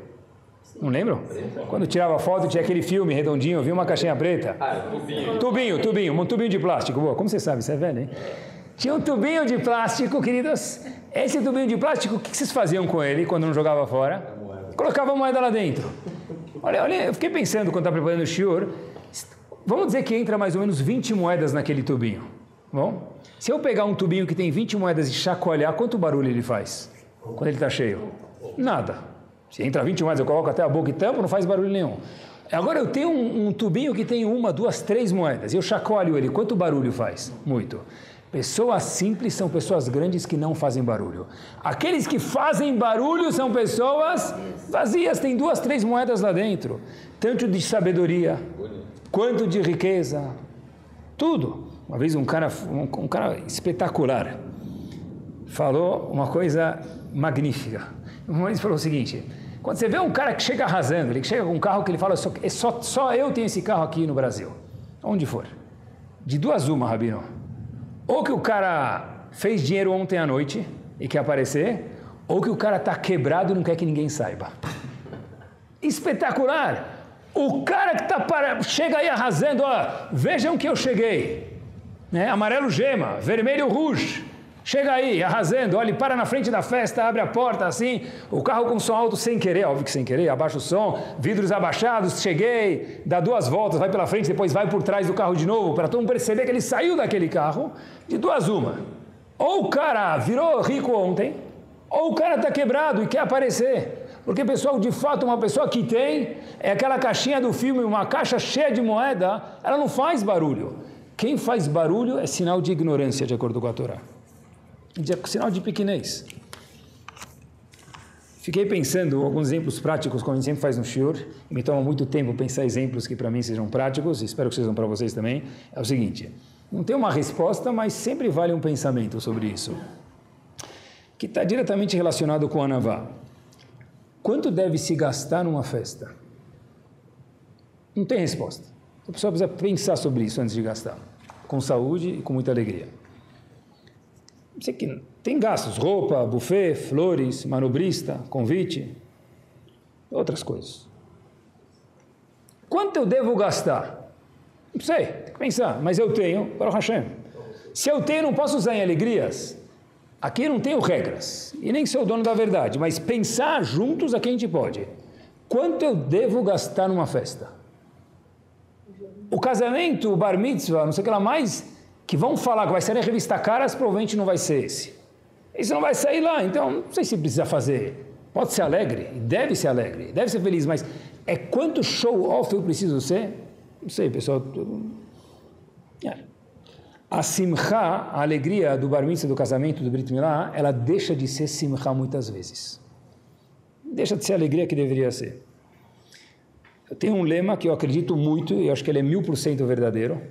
Não lembram? Quando tirava foto tinha aquele filme redondinho, viu uma caixinha preta? Ah, tubinho. Tubinho, tubinho, um tubinho de plástico. Boa, como você sabe, você é velho, hein? Tinha um tubinho de plástico, queridos. Esse tubinho de plástico, o que vocês faziam com ele quando não jogava fora? Colocava a moeda lá dentro. Olha, olha, eu fiquei pensando quando estava preparando o shiur, vamos dizer que entra mais ou menos 20 moedas naquele tubinho. Bom, se eu pegar um tubinho que tem 20 moedas e chacoalhar, quanto barulho ele faz? Quando ele está cheio? Nada. Se entra 20 moedas, eu coloco até a boca e tampo, não faz barulho nenhum. Agora eu tenho um, um tubinho que tem uma, duas, três moedas, e eu chacoalho ele, quanto barulho faz? Muito. Pessoas simples são pessoas grandes que não fazem barulho. Aqueles que fazem barulho são pessoas vazias, tem duas, três moedas lá dentro. Tanto de sabedoria, quanto de riqueza. Tudo. Uma vez um cara, um, um cara espetacular falou uma coisa magnífica. Uma vez falou o seguinte: quando você vê um cara que chega arrasando, ele chega com um carro que ele fala, só, é só, só eu tenho esse carro aqui no Brasil, onde for. De duas uma, Rabino ou que o cara fez dinheiro ontem à noite e quer aparecer, ou que o cara está quebrado e não quer que ninguém saiba. Espetacular! O cara que tá para... chega aí arrasando, ó, vejam que eu cheguei. Né? Amarelo gema, vermelho rouge. Chega aí, arrasando, olha, para na frente da festa, abre a porta assim, o carro com som alto sem querer, óbvio que sem querer, abaixa o som, vidros abaixados, cheguei, dá duas voltas, vai pela frente, depois vai por trás do carro de novo, para todo mundo perceber que ele saiu daquele carro, de duas uma. Ou o cara virou rico ontem, ou o cara está quebrado e quer aparecer. Porque, pessoal, de fato, uma pessoa que tem é aquela caixinha do filme, uma caixa cheia de moeda, ela não faz barulho. Quem faz barulho é sinal de ignorância, de acordo com a Torá de, sinal de pequenez. Fiquei pensando alguns exemplos práticos, como a gente sempre faz no Shiur, me toma muito tempo pensar exemplos que para mim sejam práticos, espero que sejam para vocês também. É o seguinte: não tem uma resposta, mas sempre vale um pensamento sobre isso, que está diretamente relacionado com a Anavá. Quanto deve se gastar numa festa? Não tem resposta. A pessoa precisa pensar sobre isso antes de gastar, com saúde e com muita alegria sei que tem gastos, roupa, buffet, flores, manobrista, convite, outras coisas. Quanto eu devo gastar? Não sei, tem que pensar, mas eu tenho, para o Hashem. Se eu tenho, não posso usar em alegrias. Aqui não tenho regras, e nem sou o dono da verdade, mas pensar juntos aqui a gente pode. Quanto eu devo gastar numa festa? O casamento, o bar mitzvah, não sei o que lá mais, que vão falar que vai sair na revista Caras, provavelmente não vai ser esse. Isso não vai sair lá, então não sei se precisa fazer. Pode ser alegre, deve ser alegre, deve ser feliz, mas é quanto show-off eu preciso ser? Não sei, pessoal. É. A simcha, a alegria do bar mitzvah, do casamento, do brit milá, ela deixa de ser simcha muitas vezes. Deixa de ser a alegria que deveria ser. Eu tenho um lema que eu acredito muito, e acho que ele é mil por cento verdadeiro,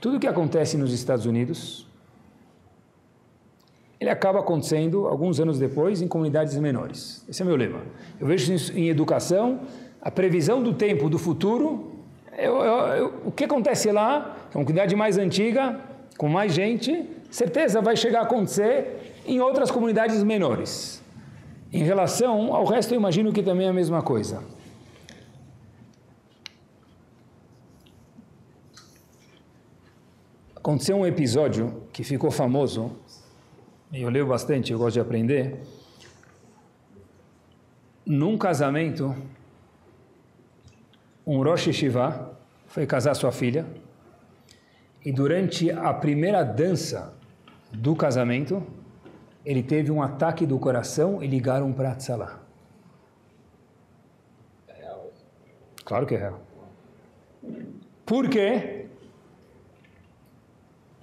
tudo que acontece nos Estados Unidos, ele acaba acontecendo alguns anos depois em comunidades menores. Esse é meu lema. Eu vejo isso em educação, a previsão do tempo do futuro, eu, eu, eu, o que acontece lá, é uma comunidade mais antiga, com mais gente, certeza vai chegar a acontecer em outras comunidades menores. Em relação ao resto, eu imagino que também é a mesma coisa. Aconteceu um episódio que ficou famoso, e eu leio bastante, eu gosto de aprender. Num casamento, um Rosh Shiva foi casar sua filha, e durante a primeira dança do casamento, ele teve um ataque do coração e ligaram para Tzalá. Claro que é real. Por quê?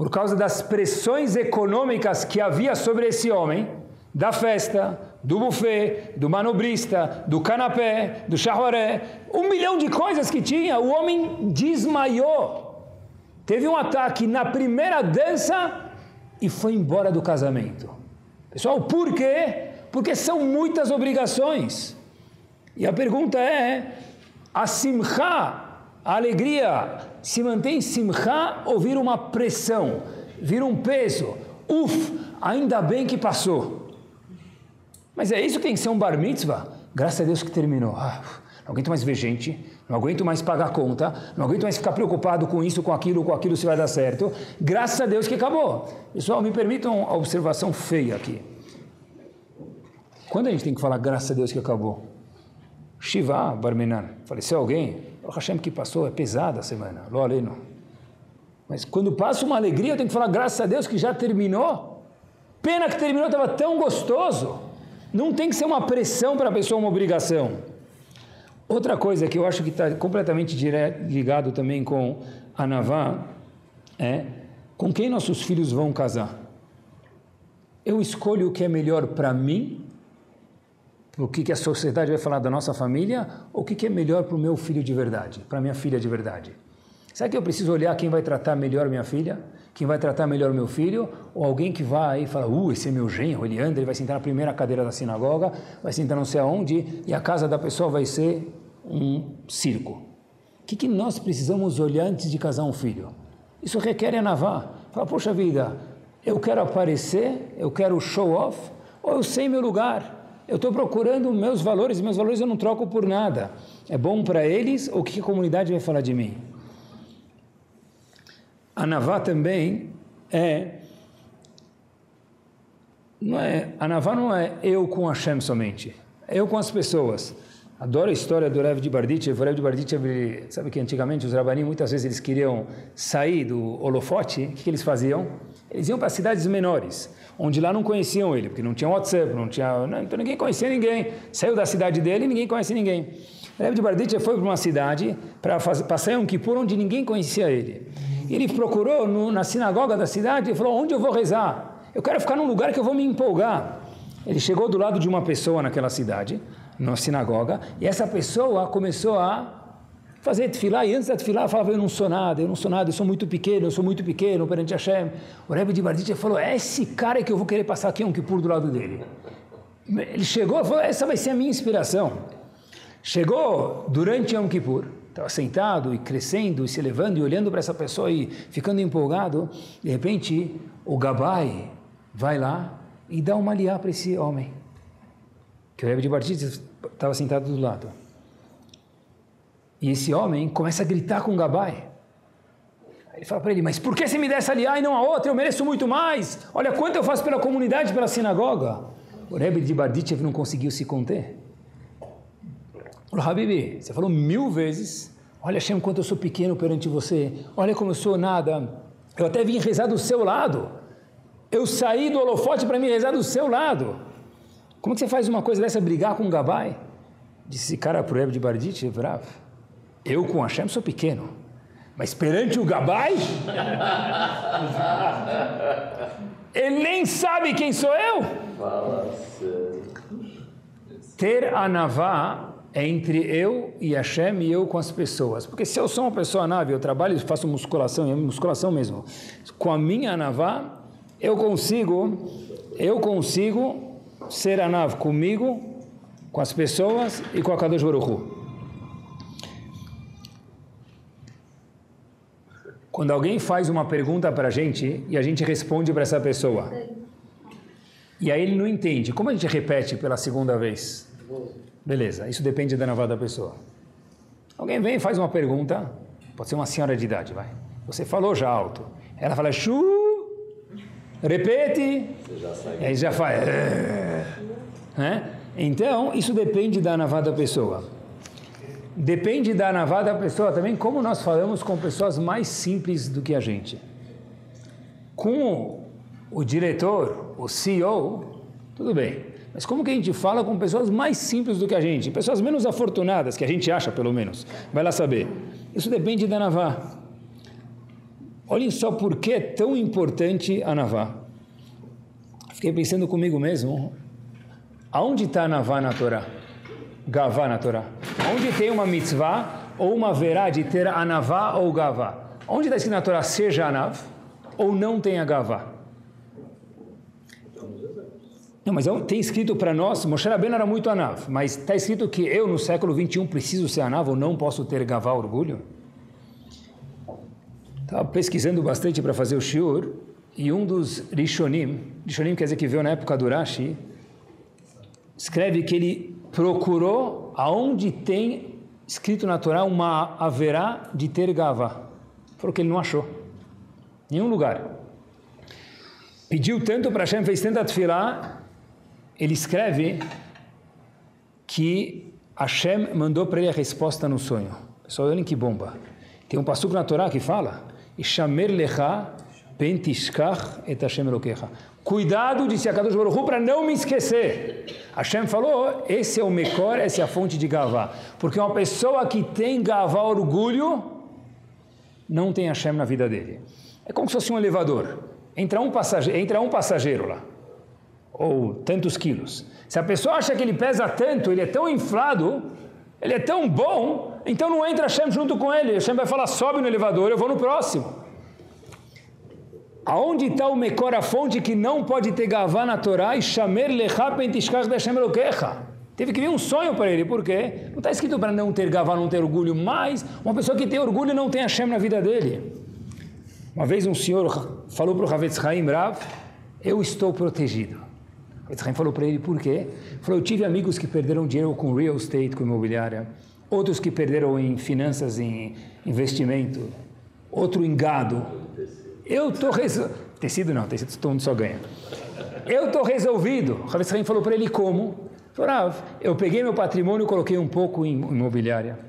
Por causa das pressões econômicas que havia sobre esse homem, da festa, do buffet, do manobrista, do canapé, do charroré, um milhão de coisas que tinha, o homem desmaiou. Teve um ataque na primeira dança e foi embora do casamento. Pessoal, por quê? Porque são muitas obrigações. E a pergunta é: a simcha, a alegria, se mantém simcha ou vira uma pressão, vira um peso? Uf, ainda bem que passou. Mas é isso que tem que ser um bar mitzvah? Graças a Deus que terminou. Ah, não aguento mais ver gente, não aguento mais pagar conta, não aguento mais ficar preocupado com isso, com aquilo, com aquilo, se vai dar certo. Graças a Deus que acabou. Pessoal, me permitam a observação feia aqui. Quando a gente tem que falar graças a Deus que acabou? Shiva, Barmenan, faleceu alguém? O Hashem que passou, é pesada a semana, lo. Mas quando passa uma alegria, eu tenho que falar graças a Deus que já terminou. Pena que terminou, estava tão gostoso. Não tem que ser uma pressão para a pessoa, uma obrigação. Outra coisa que eu acho que está completamente ligado também com a Navá é com quem nossos filhos vão casar. Eu escolho o que é melhor para mim, o que, que a sociedade vai falar da nossa família, ou o que, que é melhor para o meu filho de verdade, para minha filha de verdade. Será que eu preciso olhar quem vai tratar melhor minha filha? Quem vai tratar melhor meu filho? Ou alguém que vai e fala, uh, esse é meu genro, ele anda, ele vai sentar na primeira cadeira da sinagoga, vai sentar não sei aonde, e a casa da pessoa vai ser um circo. O que, que nós precisamos olhar antes de casar um filho? Isso requer anavá. Fala, poxa vida, eu quero aparecer, eu quero show off, ou eu sei meu lugar. Eu estou procurando meus valores, e meus valores eu não troco por nada. É bom para eles, ou o que a comunidade vai falar de mim? A Navá também é, não é. A Navá não é eu com Hashem somente, é eu com as pessoas. Adoro a história do Rev de Barditchev. O Rev de Barditchev, sabe que antigamente os rabanim, muitas vezes eles queriam sair do holofote, o que, que eles faziam? Eles iam para cidades menores, onde lá não conheciam ele, porque não tinha WhatsApp, não tinha, não, então ninguém conhecia ninguém. Saiu da cidade dele e ninguém conhece ninguém. O Rev de Barditchev foi para uma cidade para passar um kippur onde ninguém conhecia ele. Ele procurou no, na sinagoga da cidade e falou, onde eu vou rezar? Eu quero ficar num lugar que eu vou me empolgar. Ele chegou do lado de uma pessoa naquela cidade, na sinagoga, e essa pessoa começou a fazer tefilá, e antes da tefilá falava, eu não sou nada, eu não sou nada, eu sou muito pequeno, eu sou muito pequeno perante Hashem. O Rebbe de Barditch falou, é esse cara que eu vou querer passar aqui um Kippur do lado dele. Ele chegou e falou, essa vai ser a minha inspiração. Chegou durante Yom Kippur, estava sentado e crescendo e se elevando e olhando para essa pessoa e ficando empolgado, de repente o Gabai vai lá e dá uma liá para esse homem que o Rebbe de Bartitz estava sentado do lado. E esse homem começa a gritar com Gabai. Ele fala para ele, mas por que você me dá essa e não a outra? Eu mereço muito mais. Olha quanto eu faço pela comunidade, pela sinagoga. O Rebbe de Barditchev não conseguiu se conter. Falou, Habibi, você falou mil vezes, olha Hashem, quanto eu sou pequeno perante você, olha como eu sou nada. Eu até vim rezar do seu lado. Eu saí do holofote para me rezar do seu lado. Como que você faz uma coisa dessa, brigar com um gabai? Disse cara para o Rebbe de Bardit, bravo. Eu com Hashem sou pequeno, mas perante o gabai, ele nem sabe quem sou eu. Ter anavá é entre eu e Hashem e eu com as pessoas. Porque se eu sou uma pessoa nave, eu trabalho, faço musculação, é musculação mesmo. Com a minha anavá, eu consigo, eu consigo ser anav comigo, com as pessoas e com a Kadosh Baruch Hu. Quando alguém faz uma pergunta para a gente e a gente responde para essa pessoa, e aí ele não entende, como a gente repete pela segunda vez? Beleza, isso depende da navada da pessoa. Alguém vem e faz uma pergunta, pode ser uma senhora de idade, vai. Você falou já alto. Ela fala, chu, repete, aí já faz. Né? Então, isso depende da navada da pessoa. Depende da navada da pessoa também, como nós falamos com pessoas mais simples do que a gente. Com o diretor, o CEO, tudo bem. Mas como que a gente fala com pessoas mais simples do que a gente? Pessoas menos afortunadas, que a gente acha pelo menos. Vai lá saber. Isso depende da Navá. Olhem só por que é tão importante a Navá. Fiquei pensando comigo mesmo. Aonde está Navá na Torá? Gavá na Torá. Onde tem uma mitzvah ou uma verá de ter anavá ou gavá? Onde está escrito na Torá seja anav ou não tenha gavá? Não, mas é tem escrito para nós, Moshe Rabbeinu era muito anav, mas está escrito que eu no século 21 preciso ser anav ou não posso ter gavá orgulho? Estava pesquisando bastante para fazer o shiur e um dos Rishonim, Rishonim quer dizer que veio na época do Rashi, escreve que ele procurou aonde tem escrito na Torá uma haverá de ter gavá. Falou que ele não achou. Nenhum lugar. Pediu tanto para Hashem, fez tanta tefilá, ele escreve que Hashem mandou para ele a resposta no sonho. Pessoal, olhem que bomba. Tem um passuco na Torá que fala Ishamer lecha pentishkach et Hashem elokecha. Cuidado, disse a Kadosh Baruch para não me esquecer. Hashem falou, esse é o Mekor, essa é a fonte de Gavá. Porque uma pessoa que tem Gavá, orgulho, não tem Hashem na vida dele. É como se fosse um elevador. Entra um passageiro, entra um passageiro lá ou tantos quilos. Se a pessoa acha que ele pesa tanto, ele é tão inflado, ele é tão bom, então não entra Hashem junto com ele. Hashem vai falar, sobe no elevador, eu vou no próximo. Aonde está o Mekor, a fonte que não pode ter gavá na Torá, e chamer lecha pentishkach Hashem elokecha. Teve que vir um sonho para ele, por quê? Não está escrito para não ter gavá, não ter orgulho, mas uma pessoa que tem orgulho não tem Hashem na vida dele. Uma vez um senhor falou para o Havetz Haim Rav, eu estou protegido. Yitzhak falou para ele por quê? Falou, eu tive amigos que perderam dinheiro com real estate, com imobiliária, outros que perderam em finanças, em investimento, outro em gado. Eu estou resolvido. Tecido não, tecido todo mundo só ganha. Eu estou resolvido. O Yitzhak falou para ele como? Falou, ah, eu peguei meu patrimônio e coloquei um pouco em imobiliária,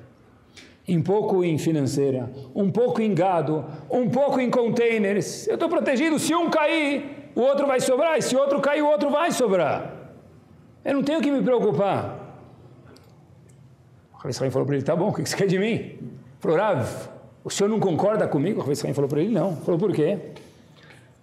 um pouco em financeira, um pouco em gado, um pouco em containers. Eu estou protegido. Se um cair, o outro vai sobrar, e se outro cair, o outro vai sobrar. Eu não tenho que me preocupar. O Rav falou para ele, tá bom, o que você quer de mim? Falou, Rav, o senhor não concorda comigo? O Rav falou para ele, não. Falou, por quê?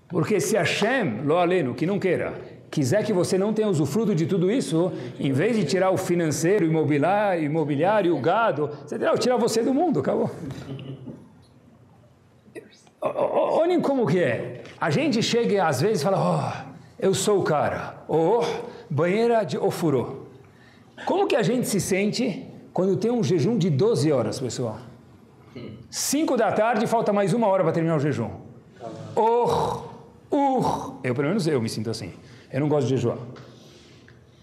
Porque se Hashem, lo aleno, que não queira, quiser que você não tenha usufruto de tudo isso, em vez de tirar o financeiro, imobiliário, imobiliário o gado, você terá tirar você do mundo, acabou. Olhem como que é. A gente chega às vezes e fala, oh, eu sou o cara. Ou oh, banheira de ofurô. Como que a gente se sente quando tem um jejum de 12 horas, pessoal? 5 da tarde, falta mais uma hora para terminar o jejum. Oh, uh, eu pelo menos eu me sinto assim. Eu não gosto de jejuar.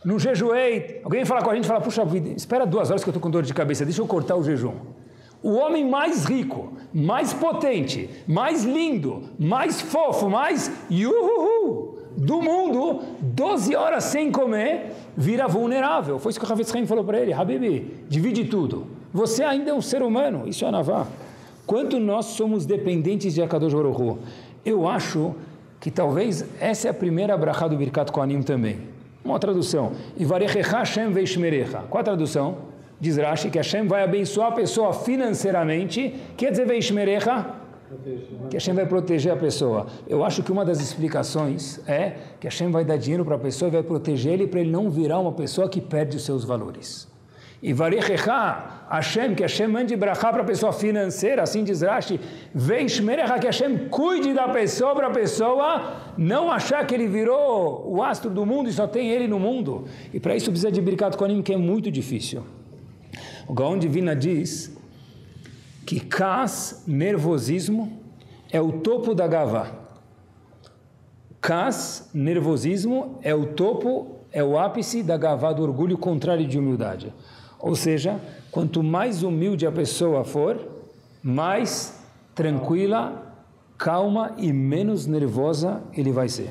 Não jejuei. Alguém fala com a gente e fala, puxa vida, espera duas horas que eu estou com dor de cabeça, deixa eu cortar o jejum. O homem mais rico, mais potente, mais lindo, mais fofo, mais yuhu do mundo, 12 horas sem comer, vira vulnerável. Foi isso que o Havetz falou para ele, Habibi, divide tudo. Você ainda é um ser humano, isso é Navá. Quanto nós somos dependentes de Akadosh Baruch Eu acho que talvez essa é a primeira brachá do Birkat Koanim também. Uma tradução. Qual a tradução? Diz Rashi que Hashem vai abençoar a pessoa financeiramente. Quer dizer, Veishmerecha? Que Hashem vai proteger a pessoa. Eu acho que uma das explicações é que Hashem vai dar dinheiro para a pessoa e vai proteger ele para ele não virar uma pessoa que perde os seus valores. E Varechecha, Hashem, que Hashem mande brachá para a pessoa financeira, assim diz Rashi, Veishmerecha, que Hashem cuide da pessoa para a pessoa não achar que ele virou o astro do mundo e só tem ele no mundo. E para isso precisa de Birkat Kohanim, que é muito difícil. O Gaon Divina diz que Kas, nervosismo, é o topo da Gavá. Kas, nervosismo, é o topo, é o ápice da Gavá, do orgulho contrário de humildade. Ou seja, quanto mais humilde a pessoa for, mais tranquila, calma e menos nervosa ele vai ser.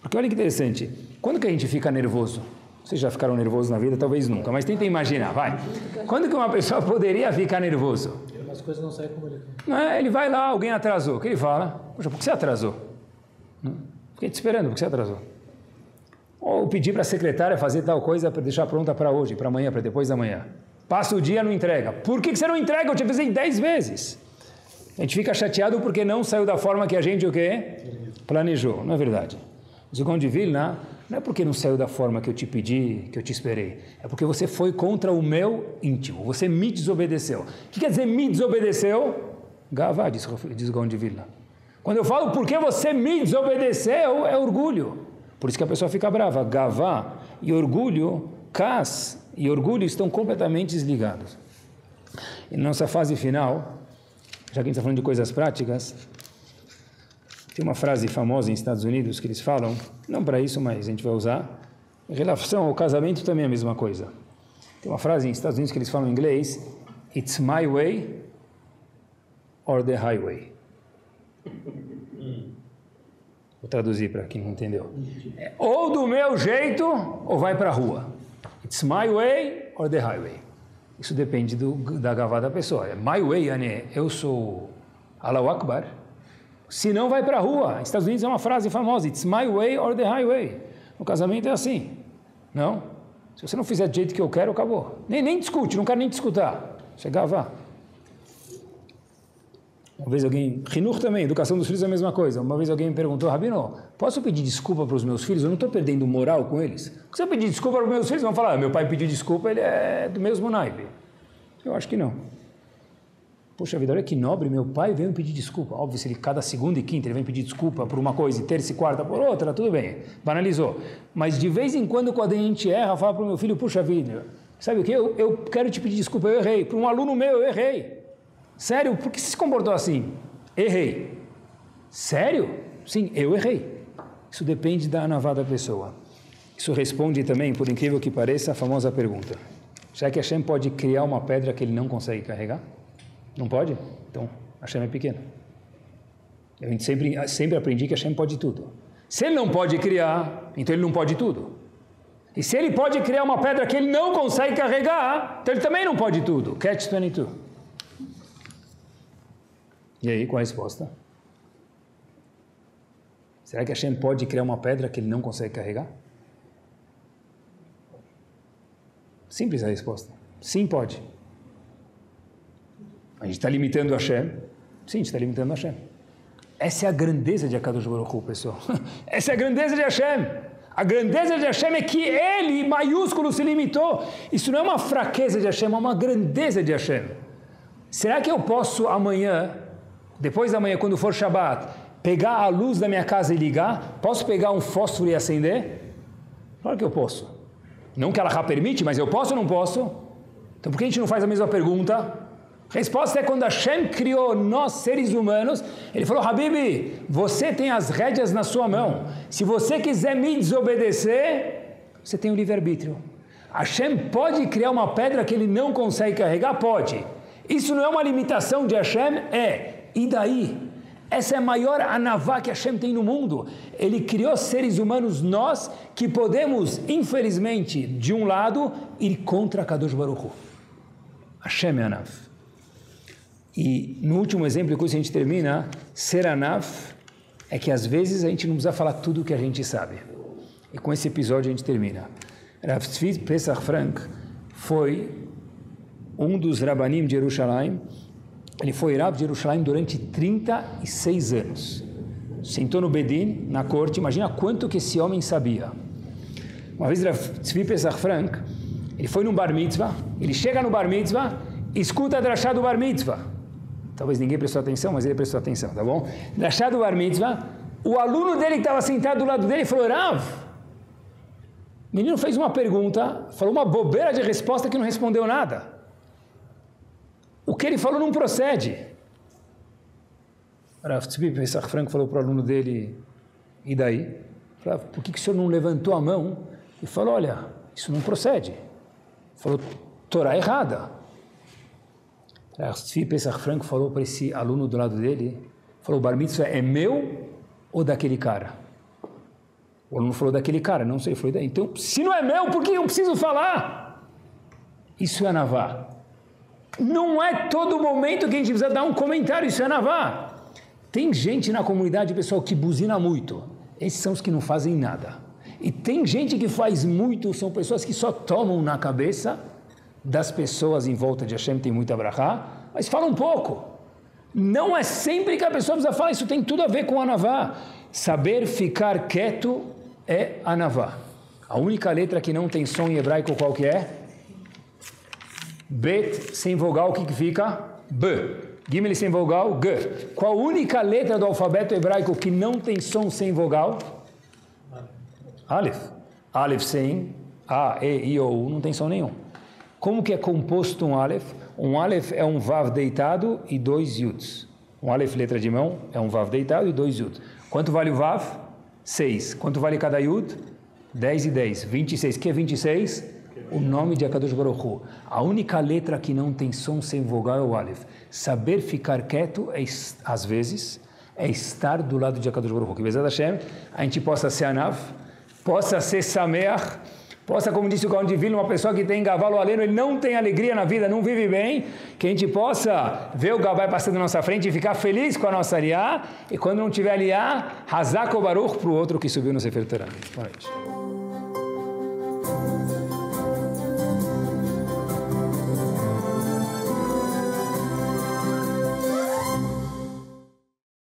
Porque olha que interessante, quando que a gente fica nervoso? Vocês já ficaram nervosos na vida? Talvez nunca, mas tenta imaginar, vai. Quando que uma pessoa *laughs* poderia ficar nervoso? As coisas não saem como ele quer. É, ele vai lá, alguém atrasou. O que ele fala? Poxa, por que você atrasou? Fiquei te esperando, por que você atrasou? Ou pedir para a secretária fazer tal coisa para deixar pronta para hoje, para amanhã, para depois da manhã. Passa o dia não entrega. Por que você não entrega? Eu te avisei dez vezes. A gente fica chateado porque não saiu da forma que a gente o quê? Planejou. Não é verdade. O Zigão de Vilna não é porque não saiu da forma que eu te pedi, que eu te esperei. É porque você foi contra o meu íntimo. Você me desobedeceu. O que quer dizer me desobedeceu? Gavá, diz, diz Vilna. Quando eu falo porque você me desobedeceu, é orgulho. Por isso que a pessoa fica brava. Gavá e orgulho, cas e orgulho estão completamente desligados. E na nossa fase final, já que a gente está falando de coisas práticas, tem uma frase famosa nos Estados Unidos que eles falam, não para isso, mas a gente vai usar. Em relação ao casamento também é a mesma coisa. Tem uma frase nos Estados Unidos que eles falam em inglês: It's my way or the highway. *laughs* Vou traduzir para quem não entendeu. É, ou do meu jeito, ou vai para a rua. It's my way or the highway. Isso depende do, da gravada da pessoa. É my way, yani, eu sou Allahu Akbar. Se não, vai para a rua. Estados Unidos é uma frase famosa. It's my way or the highway. No casamento é assim. Não? Se você não fizer do jeito que eu quero, acabou. Nem, nem discute, não quero nem discutir. Chegava. Uma vez alguém, Rinur também, educação dos filhos é a mesma coisa. Uma vez alguém me perguntou, Rabino, posso pedir desculpa para os meus filhos? Eu não estou perdendo moral com eles. Se eu pedir desculpa para os meus filhos, vão falar, ah, meu pai pediu desculpa, ele é do mesmo naipe. Eu acho que não. Poxa vida, olha que nobre, meu pai veio pedir desculpa. Óbvio, se ele cada segunda e quinta ele vem pedir desculpa por uma coisa e terça e quarta por outra, tudo bem, banalizou. Mas de vez em quando, quando a gente erra, fala para o meu filho, puxa vida, sabe o que? Eu, eu quero te pedir desculpa, eu errei. Para um aluno meu, eu errei. Sério? Por que se comportou assim? Errei. Sério? Sim, eu errei. Isso depende da anavá da pessoa. Isso responde também, por incrível que pareça, a famosa pergunta. Será que Hashem pode criar uma pedra que ele não consegue carregar? Não pode? Então, Hashem é pequeno. Eu sempre, sempre aprendi que Hashem pode tudo. Se ele não pode criar, então ele não pode tudo. E se ele pode criar uma pedra que ele não consegue carregar, então ele também não pode tudo. Catch 22. E aí, qual a resposta? Será que Hashem pode criar uma pedra que ele não consegue carregar? Simples a resposta. Sim, pode. A gente está limitando Hashem. Sim, a gente está limitando Hashem. Essa é a grandeza de Akadosh Baruch pessoal. *laughs* Essa é a grandeza de Hashem. A grandeza de Hashem é que ele, maiúsculo, se limitou. Isso não é uma fraqueza de Hashem, é uma grandeza de Hashem. Será que eu posso amanhã depois da manhã, quando for Shabat, pegar a luz da minha casa e ligar, posso pegar um fósforo e acender? Claro que eu posso. Não que ela permite, mas eu posso ou não posso? Então por que a gente não faz a mesma pergunta? Resposta é quando Hashem criou nós, seres humanos, ele falou, Habib, você tem as rédeas na sua mão. Se você quiser me desobedecer, você tem o livre-arbítrio. Hashem pode criar uma pedra que ele não consegue carregar? Pode. Isso não é uma limitação de Hashem? É. E daí? Essa é a maior anavá que Hashem tem no mundo. Ele criou seres humanos, nós, que podemos, infelizmente, de um lado, ir contra Kadosh Baruch Hu. Hashem é anav. E no último exemplo, com isso a gente termina, ser anav é que às vezes a gente não precisa falar tudo o que a gente sabe. E com esse episódio a gente termina. Rav Tzvi Pesach Frank foi um dos Rabanim de Jerusalém ele foi Rav de Jerusalém durante 36 anos. Sentou no Bedin, na corte, imagina quanto que esse homem sabia. Uma vez Tzvi Pesach Frank, ele foi num bar mitzvah, ele chega no bar mitzvah, escuta a drachá do bar mitzvah. Talvez ninguém prestou atenção, mas ele prestou atenção, tá bom? Drachá do bar mitzvah, o aluno dele que estava sentado do lado dele falou, Rav, o menino fez uma pergunta, falou uma bobeira de resposta que não respondeu nada. Que ele falou não procede. Rav Tzvi Pesach Franco falou para o aluno dele, e daí? Por que, que o senhor não levantou a mão e falou, olha, isso não procede. Falou, Torá errada. Rav Tzvi Pesach Franco falou para esse aluno do lado dele, falou, bar mitzvah é meu ou daquele cara? O aluno falou daquele cara, não sei, foi daí. Então, se não é meu, por que eu preciso falar? Isso é navar. Não é todo momento que a gente precisa dar um comentário, isso é navá. Tem gente na comunidade, pessoal, que buzina muito. Esses são os que não fazem nada. E tem gente que faz muito, são pessoas que só tomam na cabeça das pessoas em volta de Hashem, tem muita brachá, mas fala um pouco. Não é sempre que a pessoa precisa falar, isso tem tudo a ver com anavá. Saber ficar quieto é anavá. A única letra que não tem som em hebraico qual que é? Bet sem vogal, o que, que fica? B. Gimel sem vogal, G. Qual a única letra do alfabeto hebraico que não tem som sem vogal? Aleph. Aleph sem A, E, I, O, U, não tem som nenhum. Como que é composto um Aleph? Um Aleph é um Vav deitado e dois Yuds. Um Aleph, letra de mão, é um Vav deitado e dois Yud. Quanto vale o Vav? Seis. Quanto vale cada Yud? Dez e dez. Vinte e seis. O que é vinte e seis? O nome de Akadosh Baruch Hu. A única letra que não tem som sem vogal é o Aleph. Saber ficar quieto, é, às vezes, é estar do lado de Akadosh Baruch Hu. Que, Bezat Hashem, a gente possa ser Anav, possa ser Sameach, possa, como disse o Gaon Divino, uma pessoa que tem cavalo aleno, ele não tem alegria na vida, não vive bem, que a gente possa ver o Gabai passando na nossa frente e ficar feliz com a nossa aliá, e quando não tiver aliá, Hazak o Baruch para o outro que subiu no Sefer Torah. Boa noite.